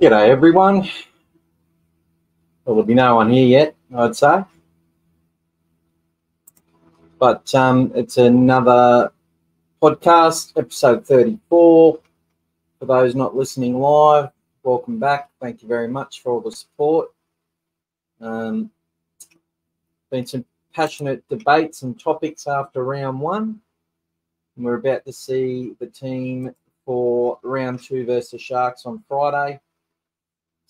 G'day everyone. Well, there'll be no one here yet, I'd say. But um, it's another podcast, episode 34. For those not listening live, welcome back. Thank you very much for all the support. Um, been some passionate debates and topics after round one. And we're about to see the team for round two versus Sharks on Friday.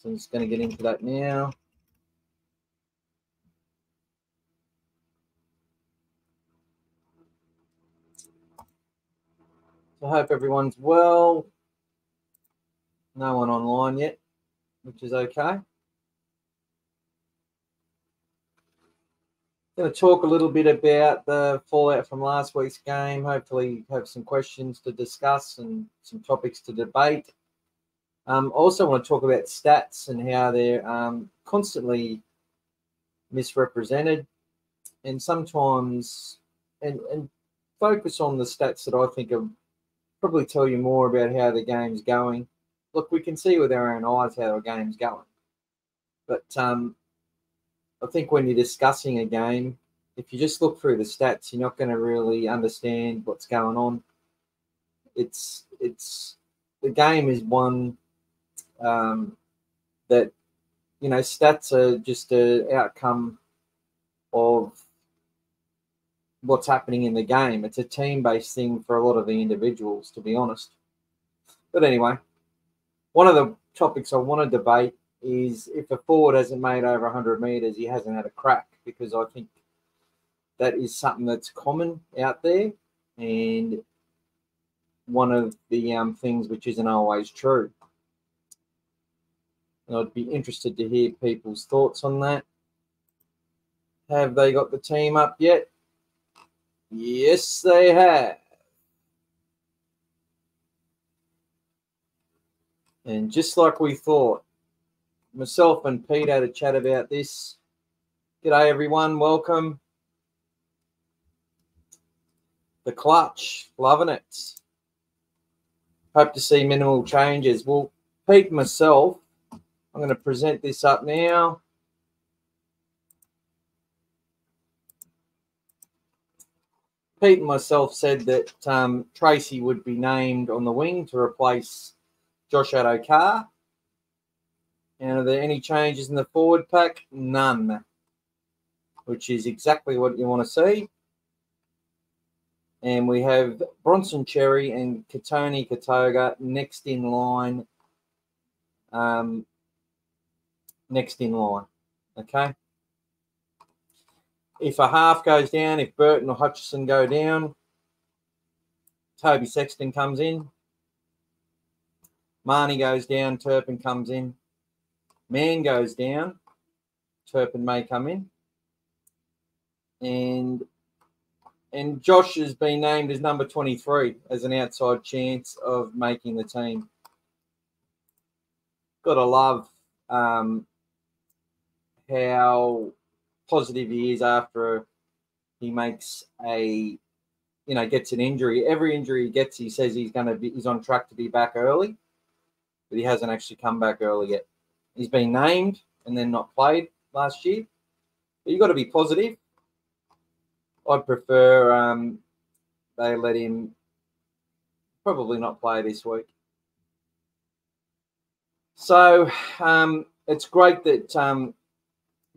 So I'm just going to get into that now. So I hope everyone's well. No one online yet, which is okay. Going to talk a little bit about the fallout from last week's game. Hopefully, you have some questions to discuss and some topics to debate. Um, also, want to talk about stats and how they're um, constantly misrepresented, and sometimes and and focus on the stats that I think are probably tell you more about how the game's going. Look, we can see with our own eyes how the game's going, but um, I think when you're discussing a game, if you just look through the stats, you're not going to really understand what's going on. It's it's the game is one um, that you know stats are just an outcome of what's happening in the game. It's a team based thing for a lot of the individuals, to be honest. But anyway, one of the topics I want to debate is if a forward hasn't made over 100 meters, he hasn't had a crack because I think that is something that's common out there and one of the um, things which isn't always true. And I'd be interested to hear people's thoughts on that. Have they got the team up yet? Yes, they have. And just like we thought, myself and Pete had a chat about this. G'day, everyone. Welcome. The clutch, loving it. Hope to see minimal changes. Well, Pete myself, I'm going to present this up now. Pete and myself said that um, Tracey would be named on the wing to replace Josh Addo-Carr. And are there any changes in the forward pack? None, which is exactly what you want to see. And we have Bronson Xerri and Katoni Kautoga next in line. Um, next in line. Okay. If a half goes down, if Burton or Hutchison go down, Toby Sexton comes in. Marnie goes down, Turpin comes in. Man goes down, Turpin may come in. And and Josh has been named as number 23 as an outside chance of making the team. Got to love um, how positive he is after he makes a you know gets an injury. Every injury he gets, he says he's going to be he's on track to be back early, but he hasn't actually come back early yet. He's been named and then not played last year. But you've got to be positive. I'd prefer um, they let him probably not play this week. So um, it's great that um,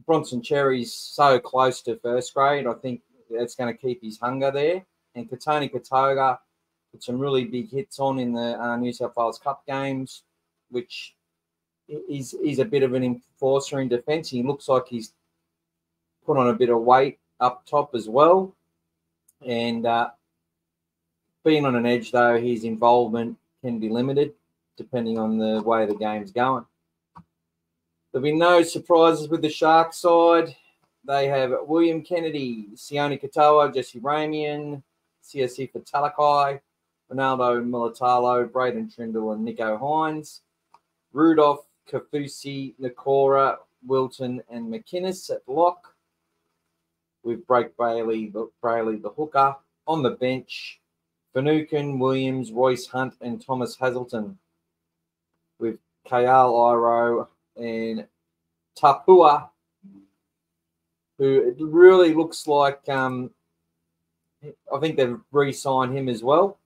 Bronson Xerri's so close to first grade. I think that's going to keep his hunger there. And Katoni Kautoga put some really big hits on in the uh, New South Wales Cup games, which is is a bit of an enforcer in defence. He looks like he's put on a bit of weight up top as well. And uh, being on an edge, though, his involvement can be limited depending on the way the game's going. There'll be no surprises with the Shark side. They have William Kennedy, Sione Katoa, Jesse Ramien, Siosifa Talakai, Ronaldo Mulitalo, Braydon Trindall, and Nicho Hynes. Rudolf, Kaufusi, Nikora, Wilton, and McInnes at lock. With Blake Bailey, Brailey the hooker. On the bench, Finucane, Williams, Royce Hunt, and Thomas Hazelton. With Kayal Iro and Tapua, who it really looks like um, I think they've re-signed him as well.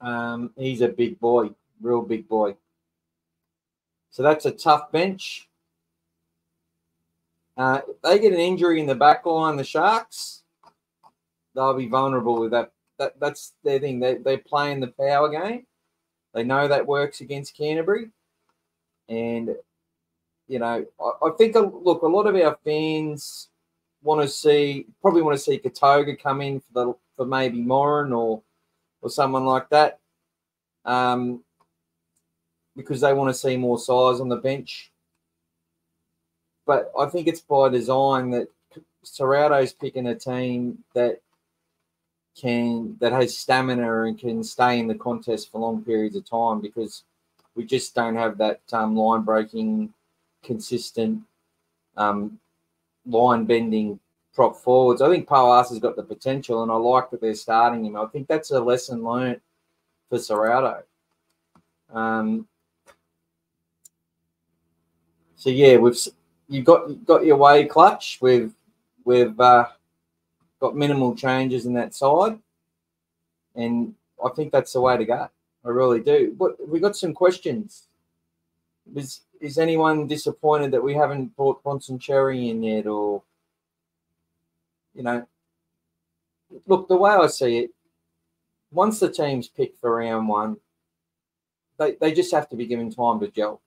Um, he's a big boy, real big boy. So that's a tough bench. Uh, if they get an injury in the back line, the Sharks, they'll be vulnerable with that. that that's their thing. They, they're playing the power game. They know that works against Canterbury. And, you know, I, I think, look, a lot of our fans want to see, probably want to see Katoga come in for, the, for maybe Morin or, or someone like that. Um, because they want to see more size on the bench. But I think it's by design that Ciraldo's picking a team that can that has stamina and can stay in the contest for long periods of time because we just don't have that um, line breaking, consistent, um, line bending prop forwards. I think Poas has got the potential, and I like that they're starting him. I think that's a lesson learned for Ciraldo. Um, so yeah, we've you got you got your way clutch. We've we've uh, got minimal changes in that side, and I think that's the way to go. I really do. But we got some questions. Is is anyone disappointed that we haven't brought Bronson Xerri in yet, or you know? Look, the way I see it, once the team's picked for round one, they, they just have to be given time to gel.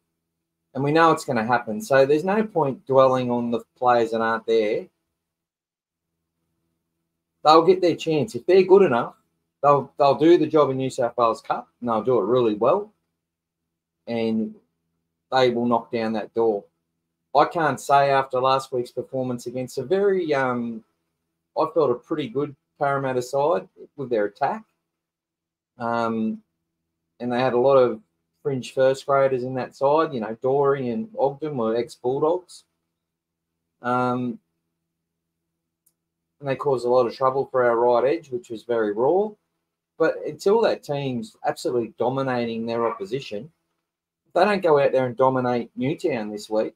And we know it's going to happen. So there's no point dwelling on the players that aren't there they'll get their chance. If they're good enough, they'll they'll do the job in New South Wales Cup and they'll do it really well. And they will knock down that door. I can't say after last week's performance against a very um I felt a pretty good Parramatta side with their attack. Um and they had a lot of fringe first graders in that side. You know, Dory and Ogden were ex Bulldogs. Um, and they caused a lot of trouble for our right edge, which was very raw. But until that team's absolutely dominating their opposition, they don't go out there and dominate Newtown this week,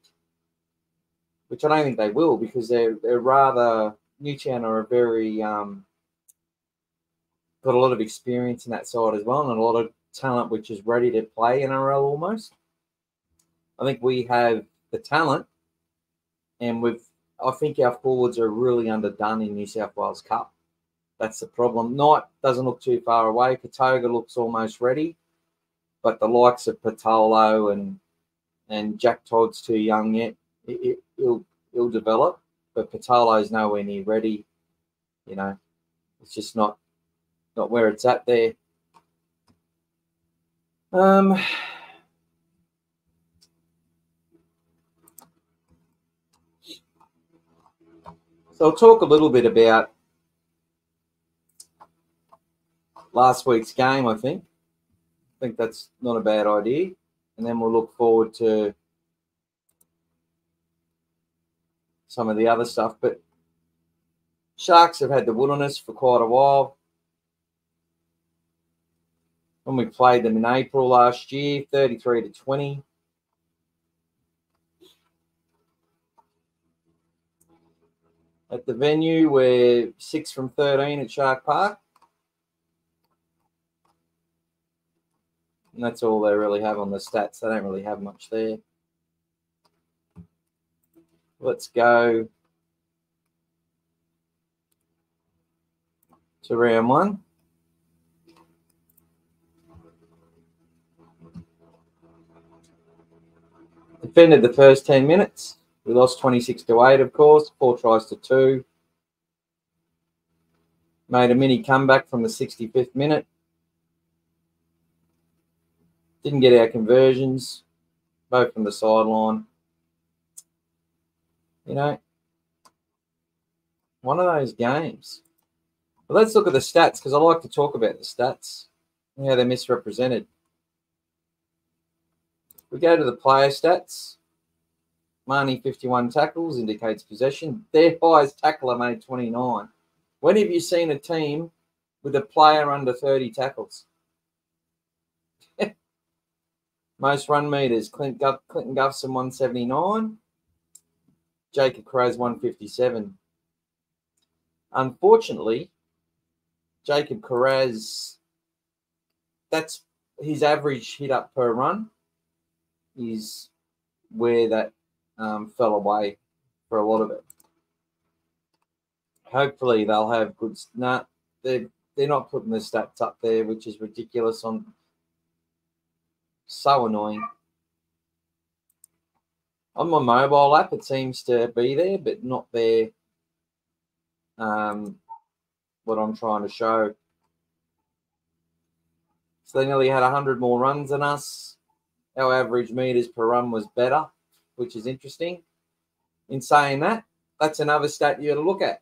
which I don't think they will because they're they're rather Newtown are a very um, got a lot of experience in that side as well and a lot of talent which is ready to play in NRL almost. I think we have the talent and we've I think our forwards are really underdone in New South Wales Cup. That's the problem. Knight doesn't look too far away. Katoga looks almost ready, but the likes of Patolo and and Jack Todd's too young yet. It, it, will he'll develop, but Patolo's nowhere near ready. You know, it's just not not where it's at there. Um, So I'll talk a little bit about last week's game, I think. I think that's not a bad idea. And then we'll look forward to some of the other stuff. But Sharks have had the us for quite a while. When we played them in April last year, 33 to 20. at the venue. We're six from 13 at Shark Park. And that's all they really have on the stats. They don't really have much there. Let's go to round one. Defended the first 10 minutes. We lost 26 to 8, of course, four tries to two. Made a mini comeback from the 65th minute. Didn't get our conversions, both from the sideline. You know, one of those games. But let's look at the stats because I like to talk about the stats and how they're misrepresented. We go to the player stats. Mahoney 51 tackles indicates possession. Their highest tackler made 29. When have you seen a team with a player under 30 tackles? Most run meters, Clint Guff, Clinton Gutherson 179, Jacob Kiraz 157. Unfortunately, Jacob Kiraz, that's his average hit up per run is where that um, fell away for a lot of it. Hopefully they'll have good. Nah, they're they're not putting the stats up there, which is ridiculous. On so annoying. On my mobile app, it seems to be there, but not there. Um, what I'm trying to show. So they nearly had 100 more runs than us. Our average meters per run was better, which is interesting. In saying that, that's another stat you to look at.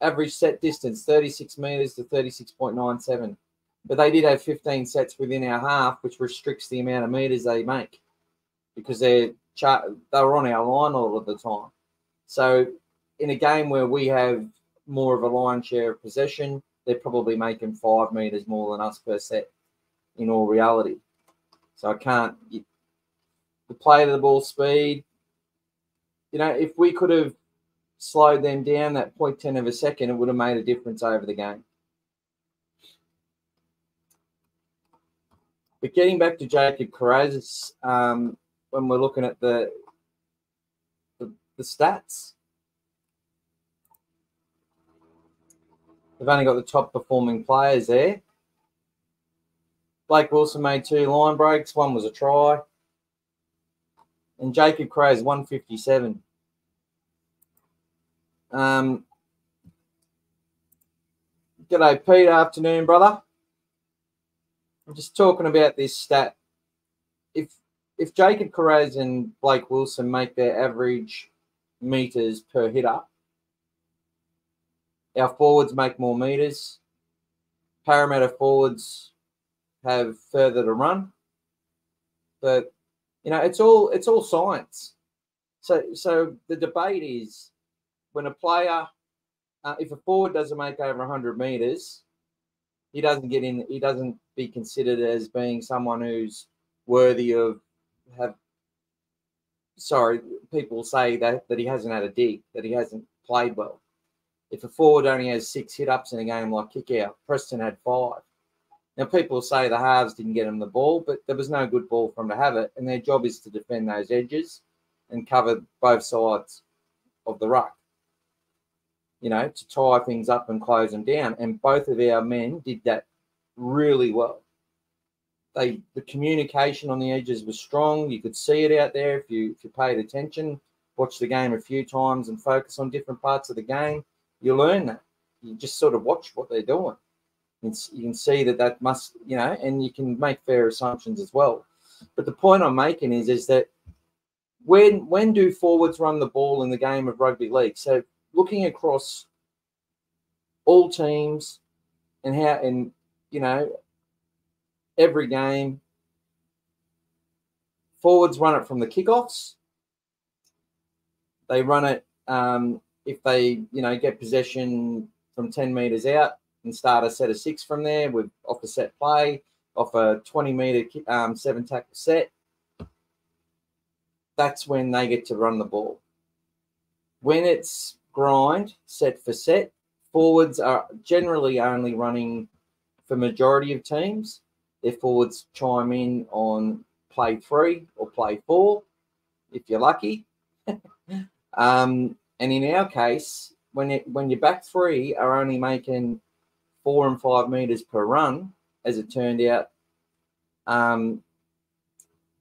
Average set distance 36 meters to 36.97. But they did have 15 sets within our half, which restricts the amount of meters they make because they're they were on our line all of the time. So in a game where we have more of a line share of possession, they're probably making five meters more than us per set in all reality. So I can't the play to the ball speed. You know, if we could have slowed them down that 0.10 of a second, it would have made a difference over the game. But getting back to Jacob Kiraz, um, when we're looking at the, the, the stats, they've only got the top performing players there. Blake Wilson made two line breaks. One was a try. And Jacob Kiraz 157. Um, g'day, Pete. Afternoon, brother. I'm just talking about this stat. If if Jacob Kiraz and Blake Wilson make their average meters per hit up, our forwards make more meters. Parramatta forwards have further to run. But you know, it's all it's all science. So so the debate is when a player, uh, if a forward doesn't make over 100 meters, he doesn't get in. He doesn't be considered as being someone who's worthy of have. Sorry, people say that that he hasn't had a dig, that he hasn't played well. If a forward only has six hit ups in a game like Kikau, Preston had five. Now people say the halves didn't get him the ball, but there was no good ball for him to have it, and their job is to defend those edges and cover both sides of the ruck you know, to tie things up and close them down. And both of our men did that really well. They the communication on the edges was strong. You could see it out there if you if you paid attention, watch the game a few times and focus on different parts of the game. You learn that. You just sort of watch what they're doing. It's, you can see that that must, you know, and you can make fair assumptions as well. But the point I'm making is, is that when when do forwards run the ball in the game of rugby league? So looking across all teams and how and you know every game. Forwards run it from the kickoffs. They run it um, if they you know get possession from 10 meters out and start a set of six from there with off a set play off a 20 meter um, seven tackle set. That's when they get to run the ball. When it's grind set for set. Forwards are generally only running for majority of teams. Their forwards chime in on play three or play four, if you're lucky. um, and in our case, when it, when your back three are only making four and five meters per run, as it turned out, um,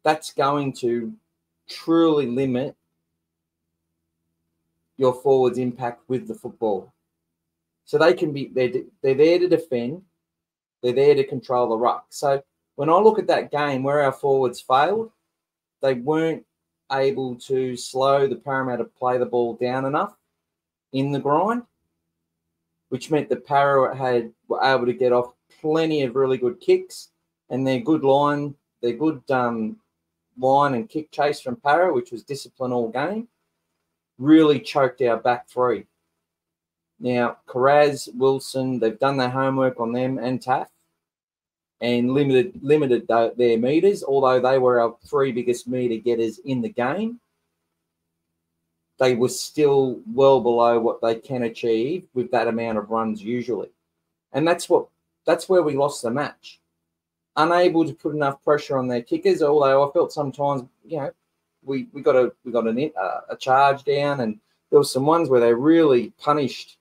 that's going to truly limit your forwards impact with the football. So they can be they're, they're there to defend, they're there to control the ruck. So when I look at that game where our forwards failed, they weren't able to slow the Parramatta play the ball down enough in the grind, which meant the Para had were able to get off plenty of really good kicks and their good line, their good um, line and kick chase from Para, which was discipline all game really choked our back three. Now, Kiraz, Wilson, they've done their homework on them and Taaffe. and limited limited their meters. Although they were our three biggest meter getters in the game, they were still well below what they can achieve with that amount of runs usually, and that's what that's where we lost the match. Unable to put enough pressure on their kickers. Although I felt sometimes, you know, we we got a we got an, uh, a charge down, and there were some ones where they really punished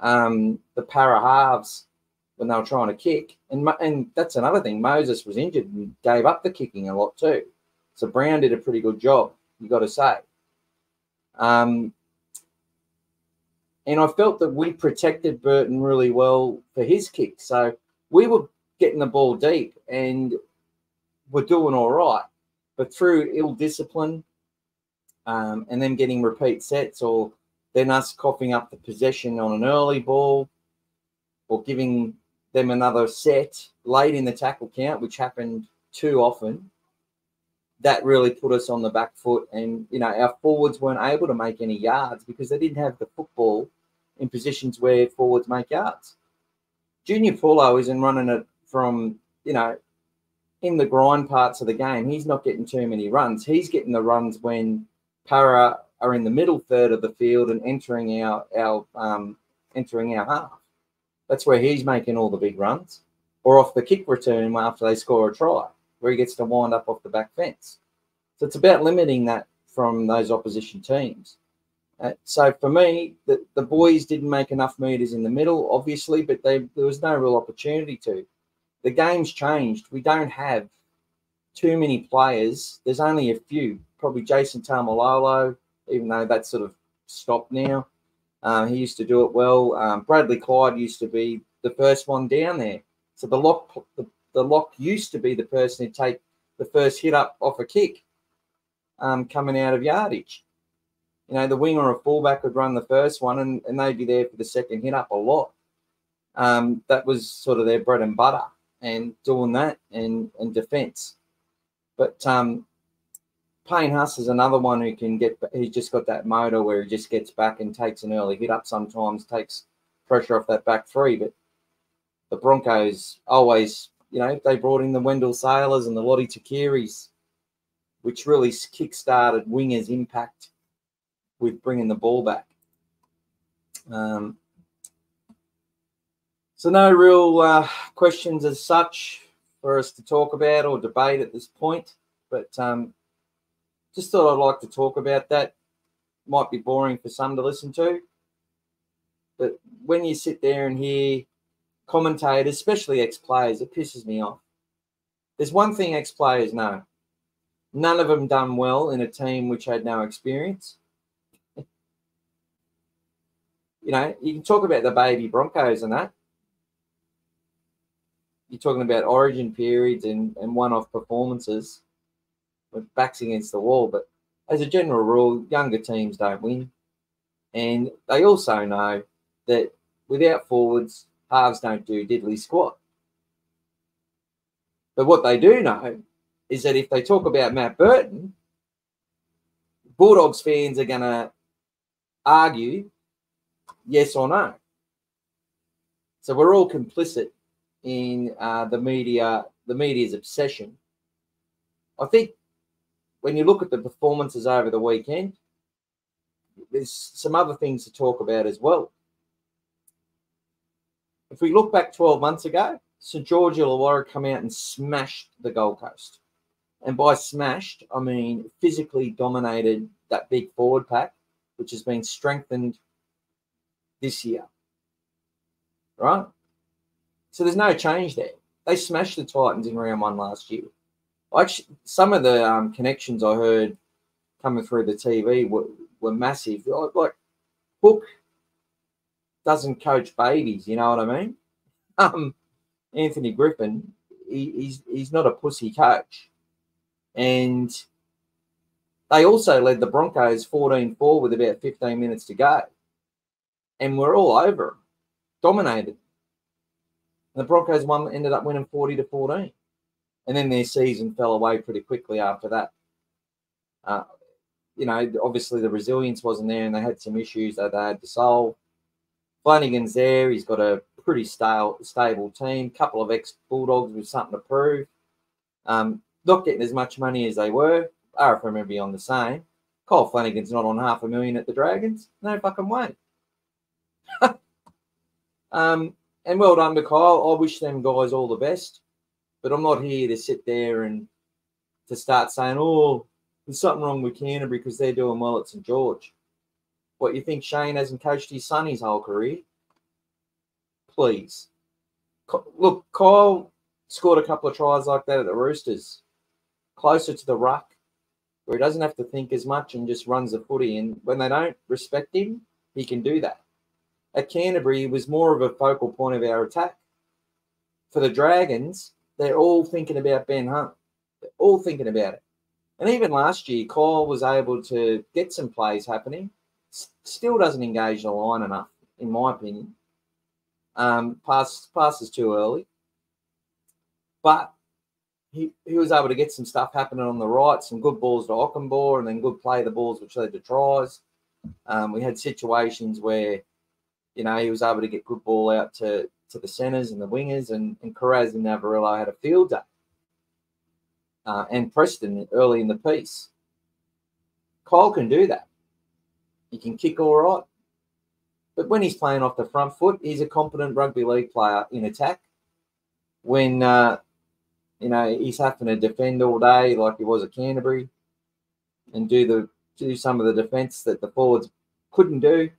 um, the para halves when they were trying to kick. And and that's another thing. Moses was injured and gave up the kicking a lot too. So Brown did a pretty good job. You got to say. Um, and I felt that we protected Burton really well for his kick. So we were getting the ball deep and we're doing all right. But through ill discipline um, and then getting repeat sets or then us coughing up the possession on an early ball or giving them another set late in the tackle count, which happened too often, that really put us on the back foot. And, you know, our forwards weren't able to make any yards because they didn't have the football in positions where forwards make yards. Junior Paulo isn't running it from, you know, in the grind parts of the game. He's not getting too many runs. He's getting the runs when Para are in the middle third of the field and entering our our um, entering our half. That's where he's making all the big runs, or off the kick return after they score a try, where he gets to wind up off the back fence. So it's about limiting that from those opposition teams. Uh, so for me, the, the boys didn't make enough meters in the middle, obviously, but they, there was no real opportunity to. The game's changed. We don't have too many players. There's only a few, probably Jason Taumalolo, even though that's sort of stopped now. Uh, he used to do it well. Um, Bradley Clyde used to be the first one down there. So the lock, the, the lock used to be the person who'd take the first hit up off a kick um, coming out of yardage. You know, the winger or a fullback would run the first one and, and they'd be there for the second hit up a lot. Um, that was sort of their bread and butter and doing that and, and defense. But um, Payne Haas is another one who can get, he's just got that motor where he just gets back and takes an early hit up sometimes, takes pressure off that back three. But the Broncos always, you know, they brought in the Wendell Sailors and the Lote Tuqiris, which really kick-started wingers' impact with bringing the ball back. Um, so no real uh, questions as such for us to talk about or debate at this point, but um, just thought I'd like to talk about that. Might be boring for some to listen to, but when you sit there and hear commentators, especially ex players, it pisses me off. There's one thing ex players know none of them done well in a team which had no experience. you know, you can talk about the baby Broncos and that. You're talking about origin periods and, and one off performances backs against the wall. But as a general rule, younger teams don't win. And they also know that without forwards, halves don't do diddly squat. But what they do know is that if they talk about Matt Burton, Bulldogs fans are going to argue yes or no. So we're all complicit in uh, the media, the media's obsession. I think when you look at the performances over the weekend, there's some other things to talk about as well. If we look back 12 months ago, St George Illawarra come out and smashed the Gold Coast. And by smashed, I mean physically dominated that big forward pack, which has been strengthened this year. Right? So there's no change there. They smashed the Titans in round one last year. Actually, some of the um, connections I heard coming through the TV were, were massive. Like Hook doesn't coach babies, you know what I mean? Um, Anthony Griffin, he, he's he's not a pussy coach, and they also led the Broncos 14-4 with about 15 minutes to go, and we're all over dominated. And the Broncos one ended up winning 40 to 14 and then their season fell away pretty quickly after that. Uh, you know, obviously the resilience wasn't there, and they had some issues that they had to solve. Flanagan's there. He's got a pretty stale, stable team. Couple of ex Bulldogs with something to prove. Um, not getting as much money as they were. RFM will be on the same. Kyle Flanagan's not on half a million at the Dragons. No fucking way. um, and well done to Kyle. I wish them guys all the best. But I'm not here to sit there and to start saying, oh, there's something wrong with Canterbury because they're doing well at St George. What you think Shane hasn't coached his son his whole career? Please. Look, Kyle scored a couple of tries like that at the Roosters, closer to the ruck, where he doesn't have to think as much and just runs the footy. And when they don't respect him, he can do that. At Canterbury, he was more of a focal point of our attack. For the Dragons, they're all thinking about Ben Hunt. They're all thinking about it. And even last year, Kyle was able to get some plays happening. S- still doesn't engage the line enough, in my opinion. Um, pass, passes too early. But he, he was able to get some stuff happening on the right, some good balls to Okunbor, and then good play the balls which led to tries. Um, we had situations where, you know, he was able to get good ball out to, to the centres and the wingers, and, and Kiraz and Navarello had a field day. Uh, and Preston early in the piece. Kyle can do that. He can kick all right. But when he's playing off the front foot, he's a competent rugby league player in attack. When uh, you know, he's having to defend all day like he was at Canterbury and do the do some of the defence that the forwards couldn't do.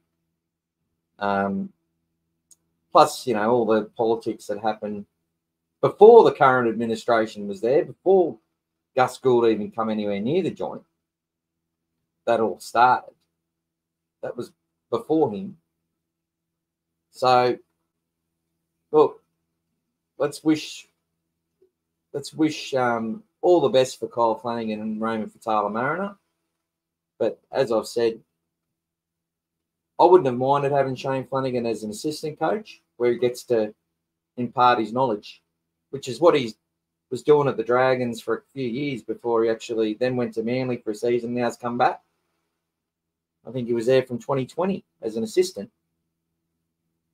Um, plus, you know, all the politics that happened before the current administration was there, before Gus Gould even come anywhere near the joint. That all started. That was before him. So, look, let's wish let's wish um, all the best for Kyle Flanagan and Raymond Faitala-Mariner. But as I've said, I wouldn't have minded having Shane Flanagan as an assistant coach where he gets to impart his knowledge, which is what he was doing at the Dragons for a few years before he actually then went to Manly for a season. Now has come back. I think he was there from 2020 as an assistant.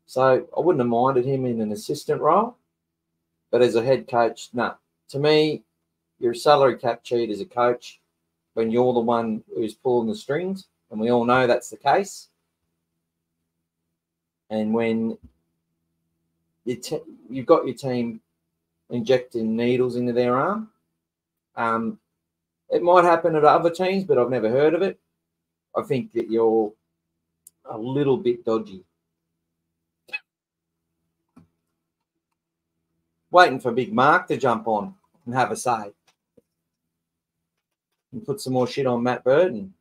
So I wouldn't have minded him in an assistant role. But as a head coach, no, nah, to me, you're a salary cap cheat as a coach when you're the one who's pulling the strings, and we all know that's the case. And when you you've got your team injecting needles into their arm, um, it might happen at other teams, but I've never heard of it. I think that you're a little bit dodgy. waiting for Big Mark to jump on and have a say. And put some more shit on Matt Burton.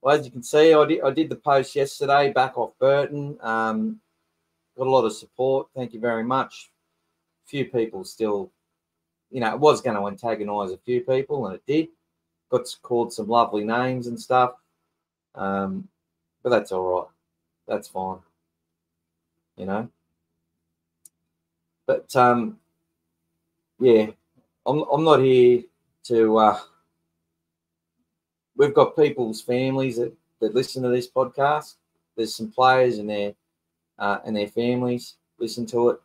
Well, as you can see, I did, I did the post yesterday back off Burton. Um, got a lot of support. Thank you very much. Few people still, you know, it was going to antagonise a few people, and it did. Got called some lovely names and stuff. Um, but that's all right. That's fine. You know. But um, yeah, I'm I'm not here to. Uh, we've got people's families that, that listen to this podcast. There's some players and their uh, and their families listen to it.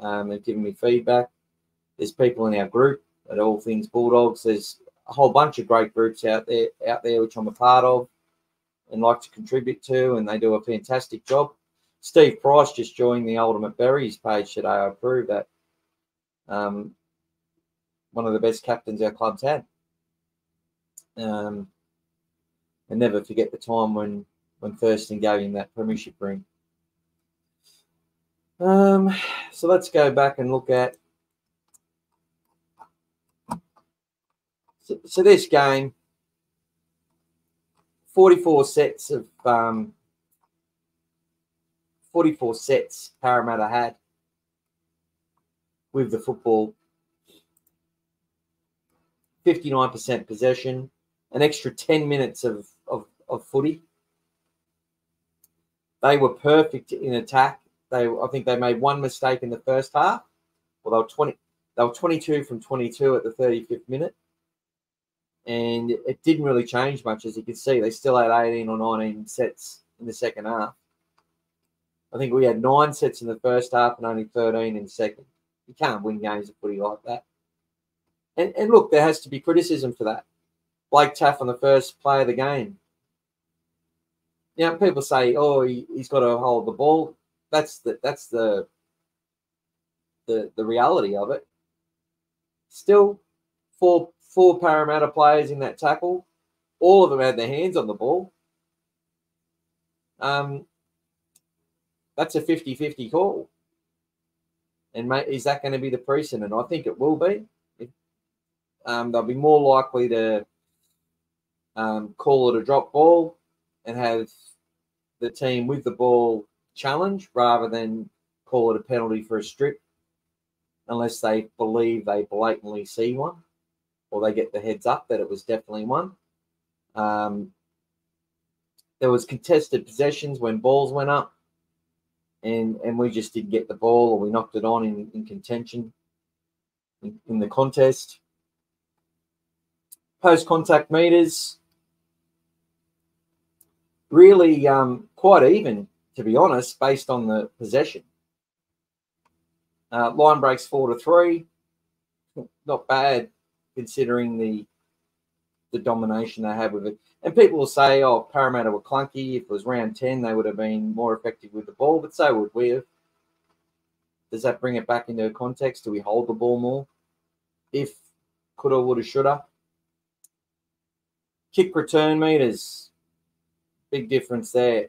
Um, they've given me feedback. There's people in our group at All Things Bulldogs. There's a whole bunch of great groups out there out there which I'm a part of and like to contribute to, and they do a fantastic job. Steve Price just joined the Ultimate Berries page today. I approve that. Um, one of the best captains our club's had. Um, and never forget the time when when Thurston gave him that premiership ring. Um, so let's go back and look at. So, so this game, 44 sets of um, 44 sets Parramatta had with the football. 59% possession, an extra 10 minutes of, of, footy. They were perfect in attack. They, I think they made one mistake in the first half. Well, they were 20, they were 22 from 22 at the 35th minute. And it didn't really change much, as you can see. They still had 18 or 19 sets in the second half. I think we had nine sets in the first half and only 13 in the second. You can't win games of footy like that. And, and look, there has to be criticism for that. Blake Taaffe on the first play of the game. You people say, "Oh, he, has got to hold the ball." That's the that's the the the reality of it. Still, four four Parramatta players in that tackle. All of them had their hands on the ball. Um, that's a 50-50 call. And mate, is that going to be the precedent? I think it will be. um, they'll be more likely to um, call it a drop ball and have the team with the ball challenge rather than call it a penalty for a strip unless they believe they blatantly see one or they get the heads up that it was definitely one. Um, there was contested possessions when balls went up and and we just didn't get the ball or we knocked it on in, in contention in, in the contest. Post contact meters really um, quite even, to be honest, based on the possession. Uh, line breaks four to three, not bad considering the the domination they had with it. And people will say, oh, Parramatta were clunky. If it was round 10, they would have been more effective with the ball, but so would we have. Does that bring it back into context? Do we hold the ball more? If coulda, woulda, shoulda. Kick return meters, big difference there.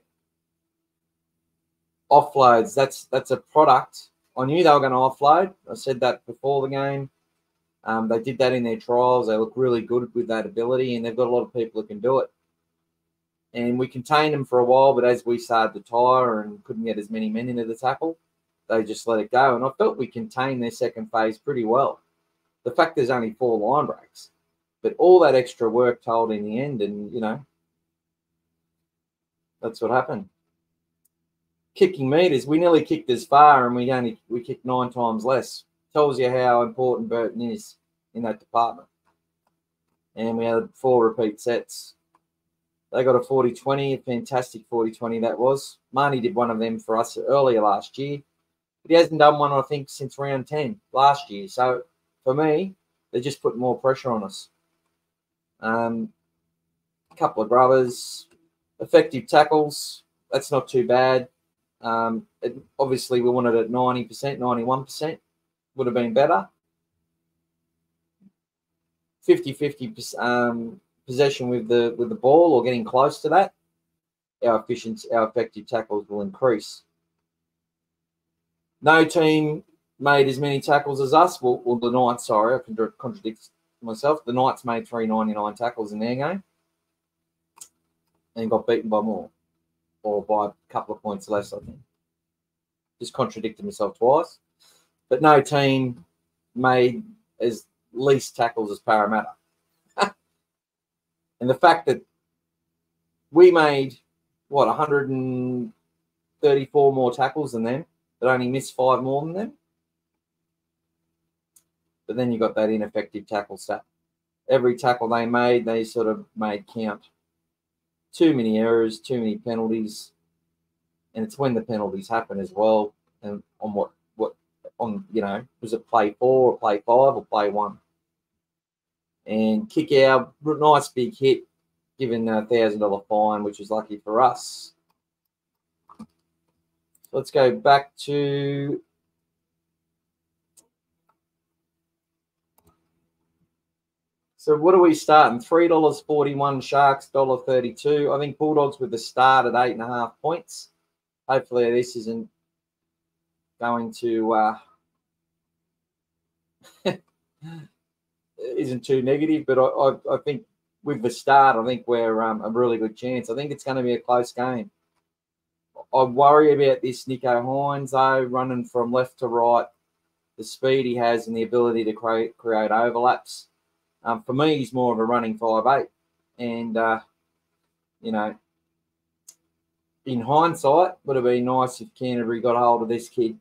Offloads, that's that's a product. I knew they were going to offload. I said that before the game. Um, they did that in their trials. They look really good with that ability, and they've got a lot of people who can do it. And we contained them for a while, but as we started to tire and couldn't get as many men into the tackle, they just let it go. And I felt we contained their second phase pretty well. The fact there's only four line breaks, but all that extra work told in the end, and you know, that's what happened. Kicking meters, we nearly kicked as far, and we only we kicked nine times less tells you how important Burton is in that department. And we had four repeat sets. They got a 40 20, a fantastic 40 20 that was. Marnie did one of them for us earlier last year, but he hasn't done one, I think, since round 10 last year. So for me, they're just putting more pressure on us. Um, a couple of grubbers, effective tackles. That's not too bad. Um, it, obviously, we wanted at 90%, 91% would have been better. 50-50 um, possession with the with the ball or getting close to that, our efficiency, our effective tackles will increase. No team made as many tackles as us. Well, well the Knights, sorry, I can contradict myself. The Knights made 399 tackles in their game and got beaten by more or by a couple of points less, I think. Just contradicted myself twice but no team made as least tackles as Parramatta. and the fact that we made what 134 more tackles than them, but only missed five more than them. But then you got that ineffective tackle stat. Every tackle they made, they sort of made count. Too many errors, too many penalties, and it's when the penalties happen as well, and on what what on, you know, was it play four or play five or play one? And Kikau, nice big hit, given a thousand dollar fine, which was lucky for us. Let's go back to So what are we starting? Three dollars forty-one. Sharks dollar thirty-two. I think Bulldogs with the start at eight and a half points. Hopefully this isn't going to uh, isn't too negative, but I, I, I, think with the start, I think we're um, a really good chance. I think it's going to be a close game. I worry about this Nicho Hynes, though, running from left to right, the speed he has and the ability to create, create overlaps. Um, for me, he's more of a running five eight, and uh, you know, in hindsight, would have been nice if Canterbury got hold of this kid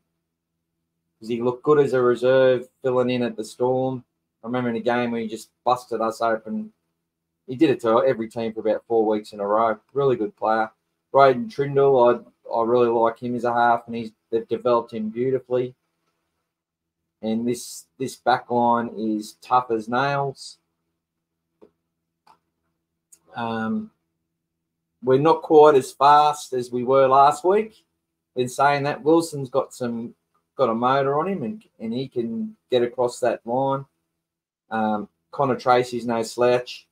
because he looked good as a reserve, filling in at the Storm. I remember in a game where he just busted us open. He did it to every team for about four weeks in a row. Really good player. Braydon Trindall, I, I really like him as a half, and he's they've developed him beautifully. And this this back line is tough as nails. Um, we're not quite as fast as we were last week. In saying that, Wilson's got some got a motor on him and, and he can get across that line. Um, Connor Tracey's no slouch.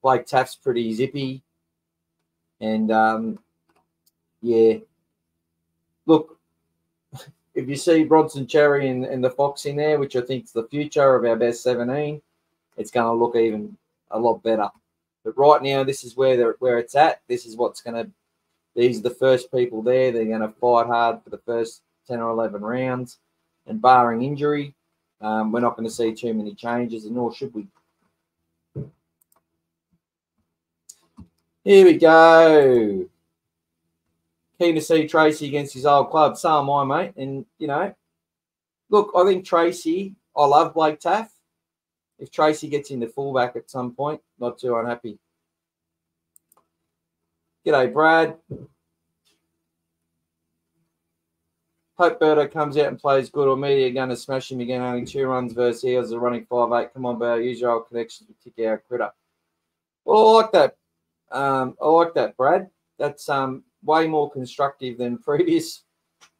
Blake Taaffe's pretty zippy. And um, yeah, look, if you see Bronson Xerri and, the Fox in there, which I think is the future of our best 17, it's going to look even a lot better. But right now, this is where where it's at. This is what's going to. These are the first people there. They're going to fight hard for the first ten or eleven rounds, and barring injury, um, we're not going to see too many changes, and nor should we. Here we go. Keen to see Tracey against his old club. So am I, mate. And you know, look, I think Tracey. I love Blake Taaffe. if Tracey gets into fullback at some point, not too unhappy. G'day, Brad. Hope Berto comes out and plays good or media going to smash him again. Only two runs versus Eels are running five eight. Come on, Berto. Use your old connections to kick our critter. Well, I like that. Um, I like that, Brad. That's um, way more constructive than previous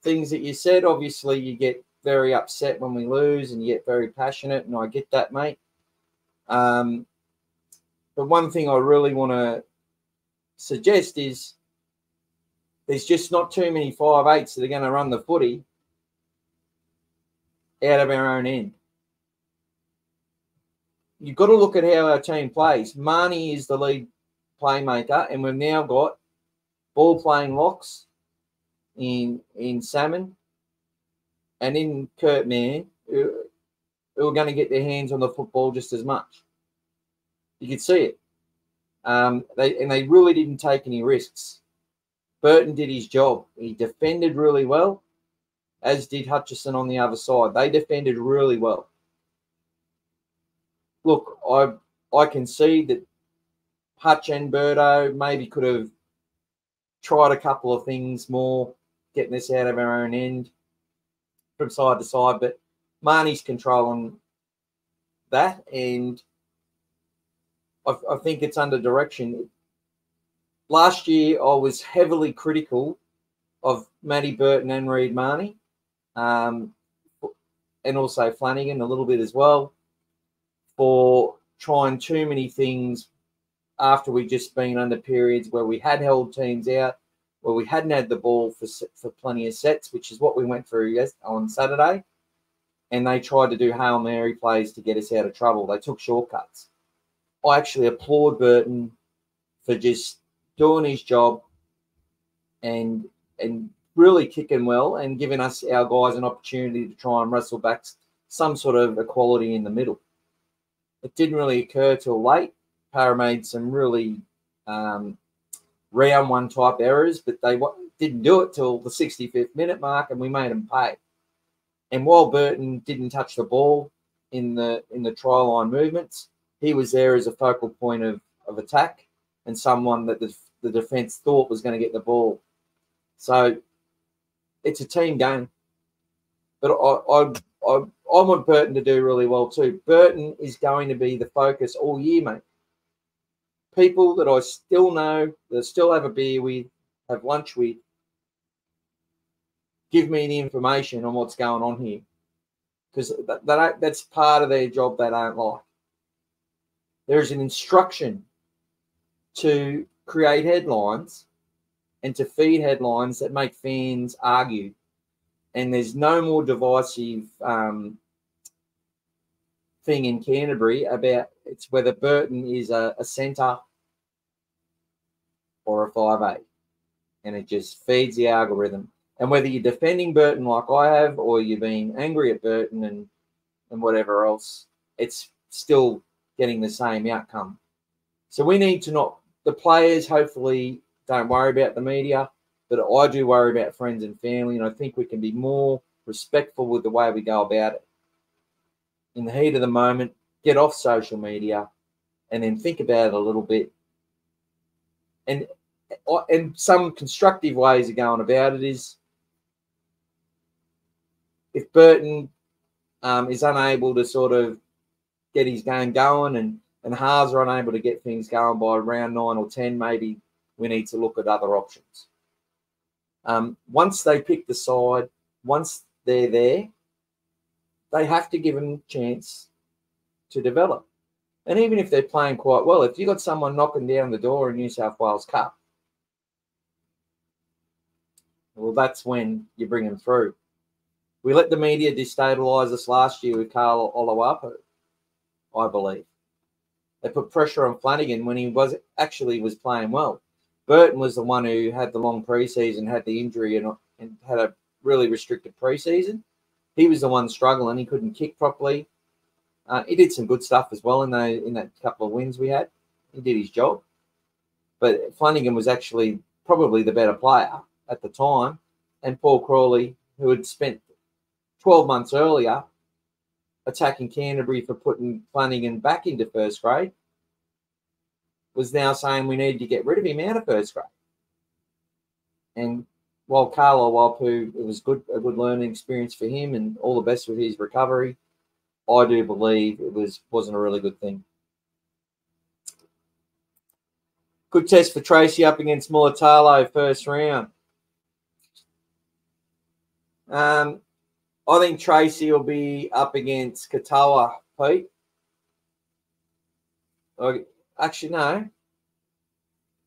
things that you said. Obviously, you get very upset when we lose and you get very passionate, and I get that, mate. Um, but one thing I really want to suggest is there's just not too many five eights that are going to run the footy out of our own end. You've got to look at how our team plays. Mahoney is the lead playmaker, and we've now got ball playing locks in in Salmon and in Kurt Mann, who are going to get their hands on the football just as much. You could see it. Um, they and they really didn't take any risks. Burton did his job. He defended really well, as did Hutchison on the other side. They defended really well. Look, I I can see that Hutch and Birdo maybe could have tried a couple of things more, getting this out of our own end from side to side, but Mahoney's controlling that, and I, I think it's under direction. Last year, I was heavily critical of Matty Burton and Reed Mahoney, um, and also Flanagan a little bit as well, for trying too many things after we just been under periods where we had held teams out, where we hadn't had the ball for for plenty of sets, which is what we went through yes, on Saturday and they tried to do Hail Mary plays to get us out of trouble. They took shortcuts. I actually applaud Burton for just doing his job and and really kicking well and giving us our guys an opportunity to try and wrestle back some sort of equality in the middle. It didn't really occur till late. Para made some really um, round one type errors, but they didn't do it till the 65th minute mark, and we made them pay. And while Burton didn't touch the ball in the in the try line movements, he was there as a focal point of, of attack and someone that the, the defense thought was going to get the ball. So it's a team game. But I, I, I, I want Burton to do really well too. Burton is going to be the focus all year, mate. People that I still know, that still have a beer with, have lunch with, give me the information on what's going on here because that, that, that's part of their job they don't like. There is an instruction to create headlines and to feed headlines that make fans argue. And there's no more divisive um, thing in Canterbury about it's whether Burton is a, a centre or a five eight, and it just feeds the algorithm. And whether you're defending Burton like I have, or you're being angry at Burton and and whatever else, it's still getting the same outcome. So we need to not the players hopefully don't worry about the media, but I do worry about friends and family, and I think we can be more respectful with the way we go about it. In the heat of the moment, get off social media and then think about it a little bit. And and some constructive ways of going about it is if Burton um, is unable to sort of get his game going and and Haas are unable to get things going by round nine or ten, maybe we need to look at other options. Um, once they pick the side, once they're there, they have to give them a chance to develop. And even if they're playing quite well, if you've got someone knocking down the door in New South Wales Cup, well, that's when you bring them through. We let the media destabilise us last year with Karl Oloapu, I believe. They put pressure on Flanagan when he was actually was playing well. Burton was the one who had the long preseason, had the injury, and, and had a really restricted preseason. He was the one struggling. He couldn't kick properly. Uh, he did some good stuff as well in the in that couple of wins we had. He did his job, but Flanagan was actually probably the better player at the time, and Paul Crawley, who had spent 12 months earlier attacking Canterbury for putting Flanagan back into first grade, was now saying we need to get rid of him out of first grade. And while Carlo Oloapu, it was good a good learning experience for him and all the best with his recovery, I do believe it was wasn't a really good thing. Good test for Tracey up against Mulitalo first round. Um, I think Tracey will be up against Katoa, Pete. Actually, no.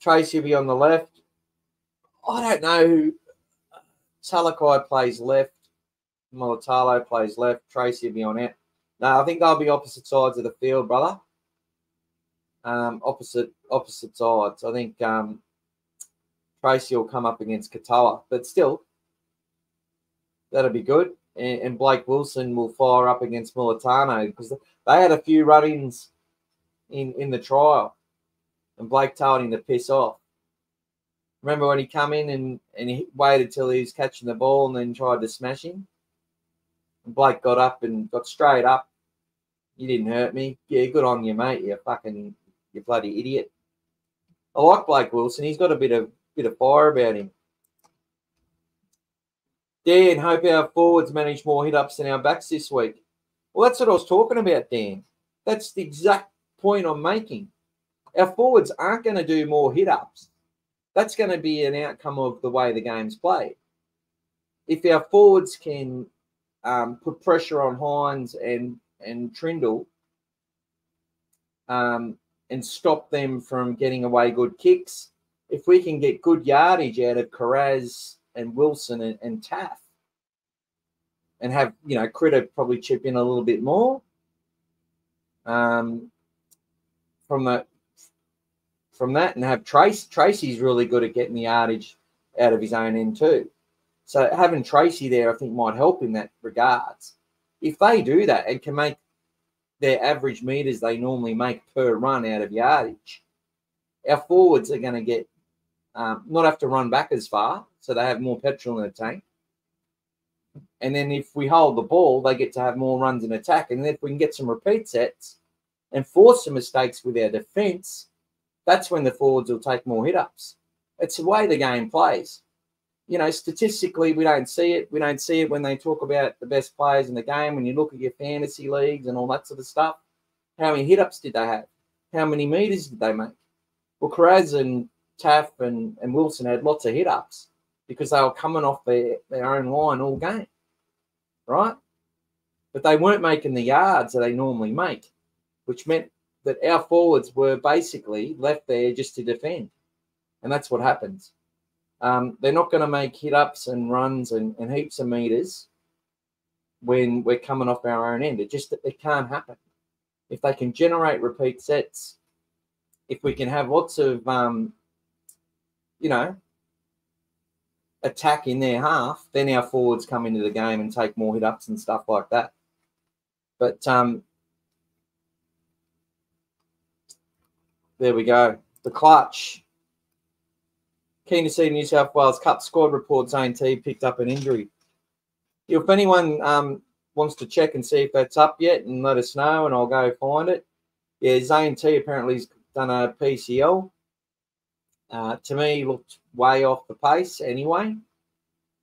Tracey will be on the left. I don't know who. Talakai plays left. Mulitalo plays left. Tracey will be on it. No, I think they'll be opposite sides of the field, brother. Um, opposite opposite sides. I think um, Tracey will come up against Katoa, but still, that'll be good and, and Blake Wilson will fire up against Mulitalo because they had a few run-ins in in the trial, and Blake told him to piss off. Remember when he come in and, and he waited till he was catching the ball and then tried to smash him? And Blake got up and got straight up. You didn't hurt me. Yeah, good on you, mate. You fucking you bloody idiot. I like Blake Wilson. He's got a bit of bit of fire about him. Dan, hope our forwards manage more hit ups than our backs this week. Well, that's what I was talking about, Dan. That's the exact point I'm making. Our forwards aren't going to do more hit ups. That's going to be an outcome of the way the game's played. If our forwards can um, put pressure on Hynes and and Trindall um, and stop them from getting away good kicks, if we can get good yardage out of Kiraz and Wilson and, and Taaffe and have, you know, Critter probably chip in a little bit more. Um, from the from that and have Trace Tracey's really good at getting the yardage out of his own end too. So having Tracey there, I think, might help in that regards. If they do that and can make their average meters they normally make per run out of yardage, our forwards are going to get um, not have to run back as far, so they have more petrol in the tank. And then if we hold the ball, they get to have more runs in attack. And then if we can get some repeat sets and force some mistakes with our defense, that's when the forwards will take more hit ups. It's the way the game plays. You know, statistically, we don't see it. We don't see it when they talk about the best players in the game. When you look at your fantasy leagues and all that sort of stuff, how many hit ups did they have? How many meters did they make? Well, Kiraz and Taaffe and, and Wilson had lots of hit ups because they were coming off their, their own line all game, right? But they weren't making the yards that they normally make, which meant that our forwards were basically left there just to defend. And that's what happens. Um, they're not going to make hit ups and runs and, and heaps of meters when we're coming off our own end. It just it can't happen. If they can generate repeat sets, if we can have lots of um, you know, attack in their half, then our forwards come into the game and take more hit ups and stuff like that. But um, there we go. The clutch. Keen to see New South Wales Cup squad report. Zane T picked up an injury. If anyone um, wants to check and see if that's up yet, and let us know, and I'll go find it. Yeah, Zane T apparently has done a PCL. Uh, to me, looked way off the pace anyway.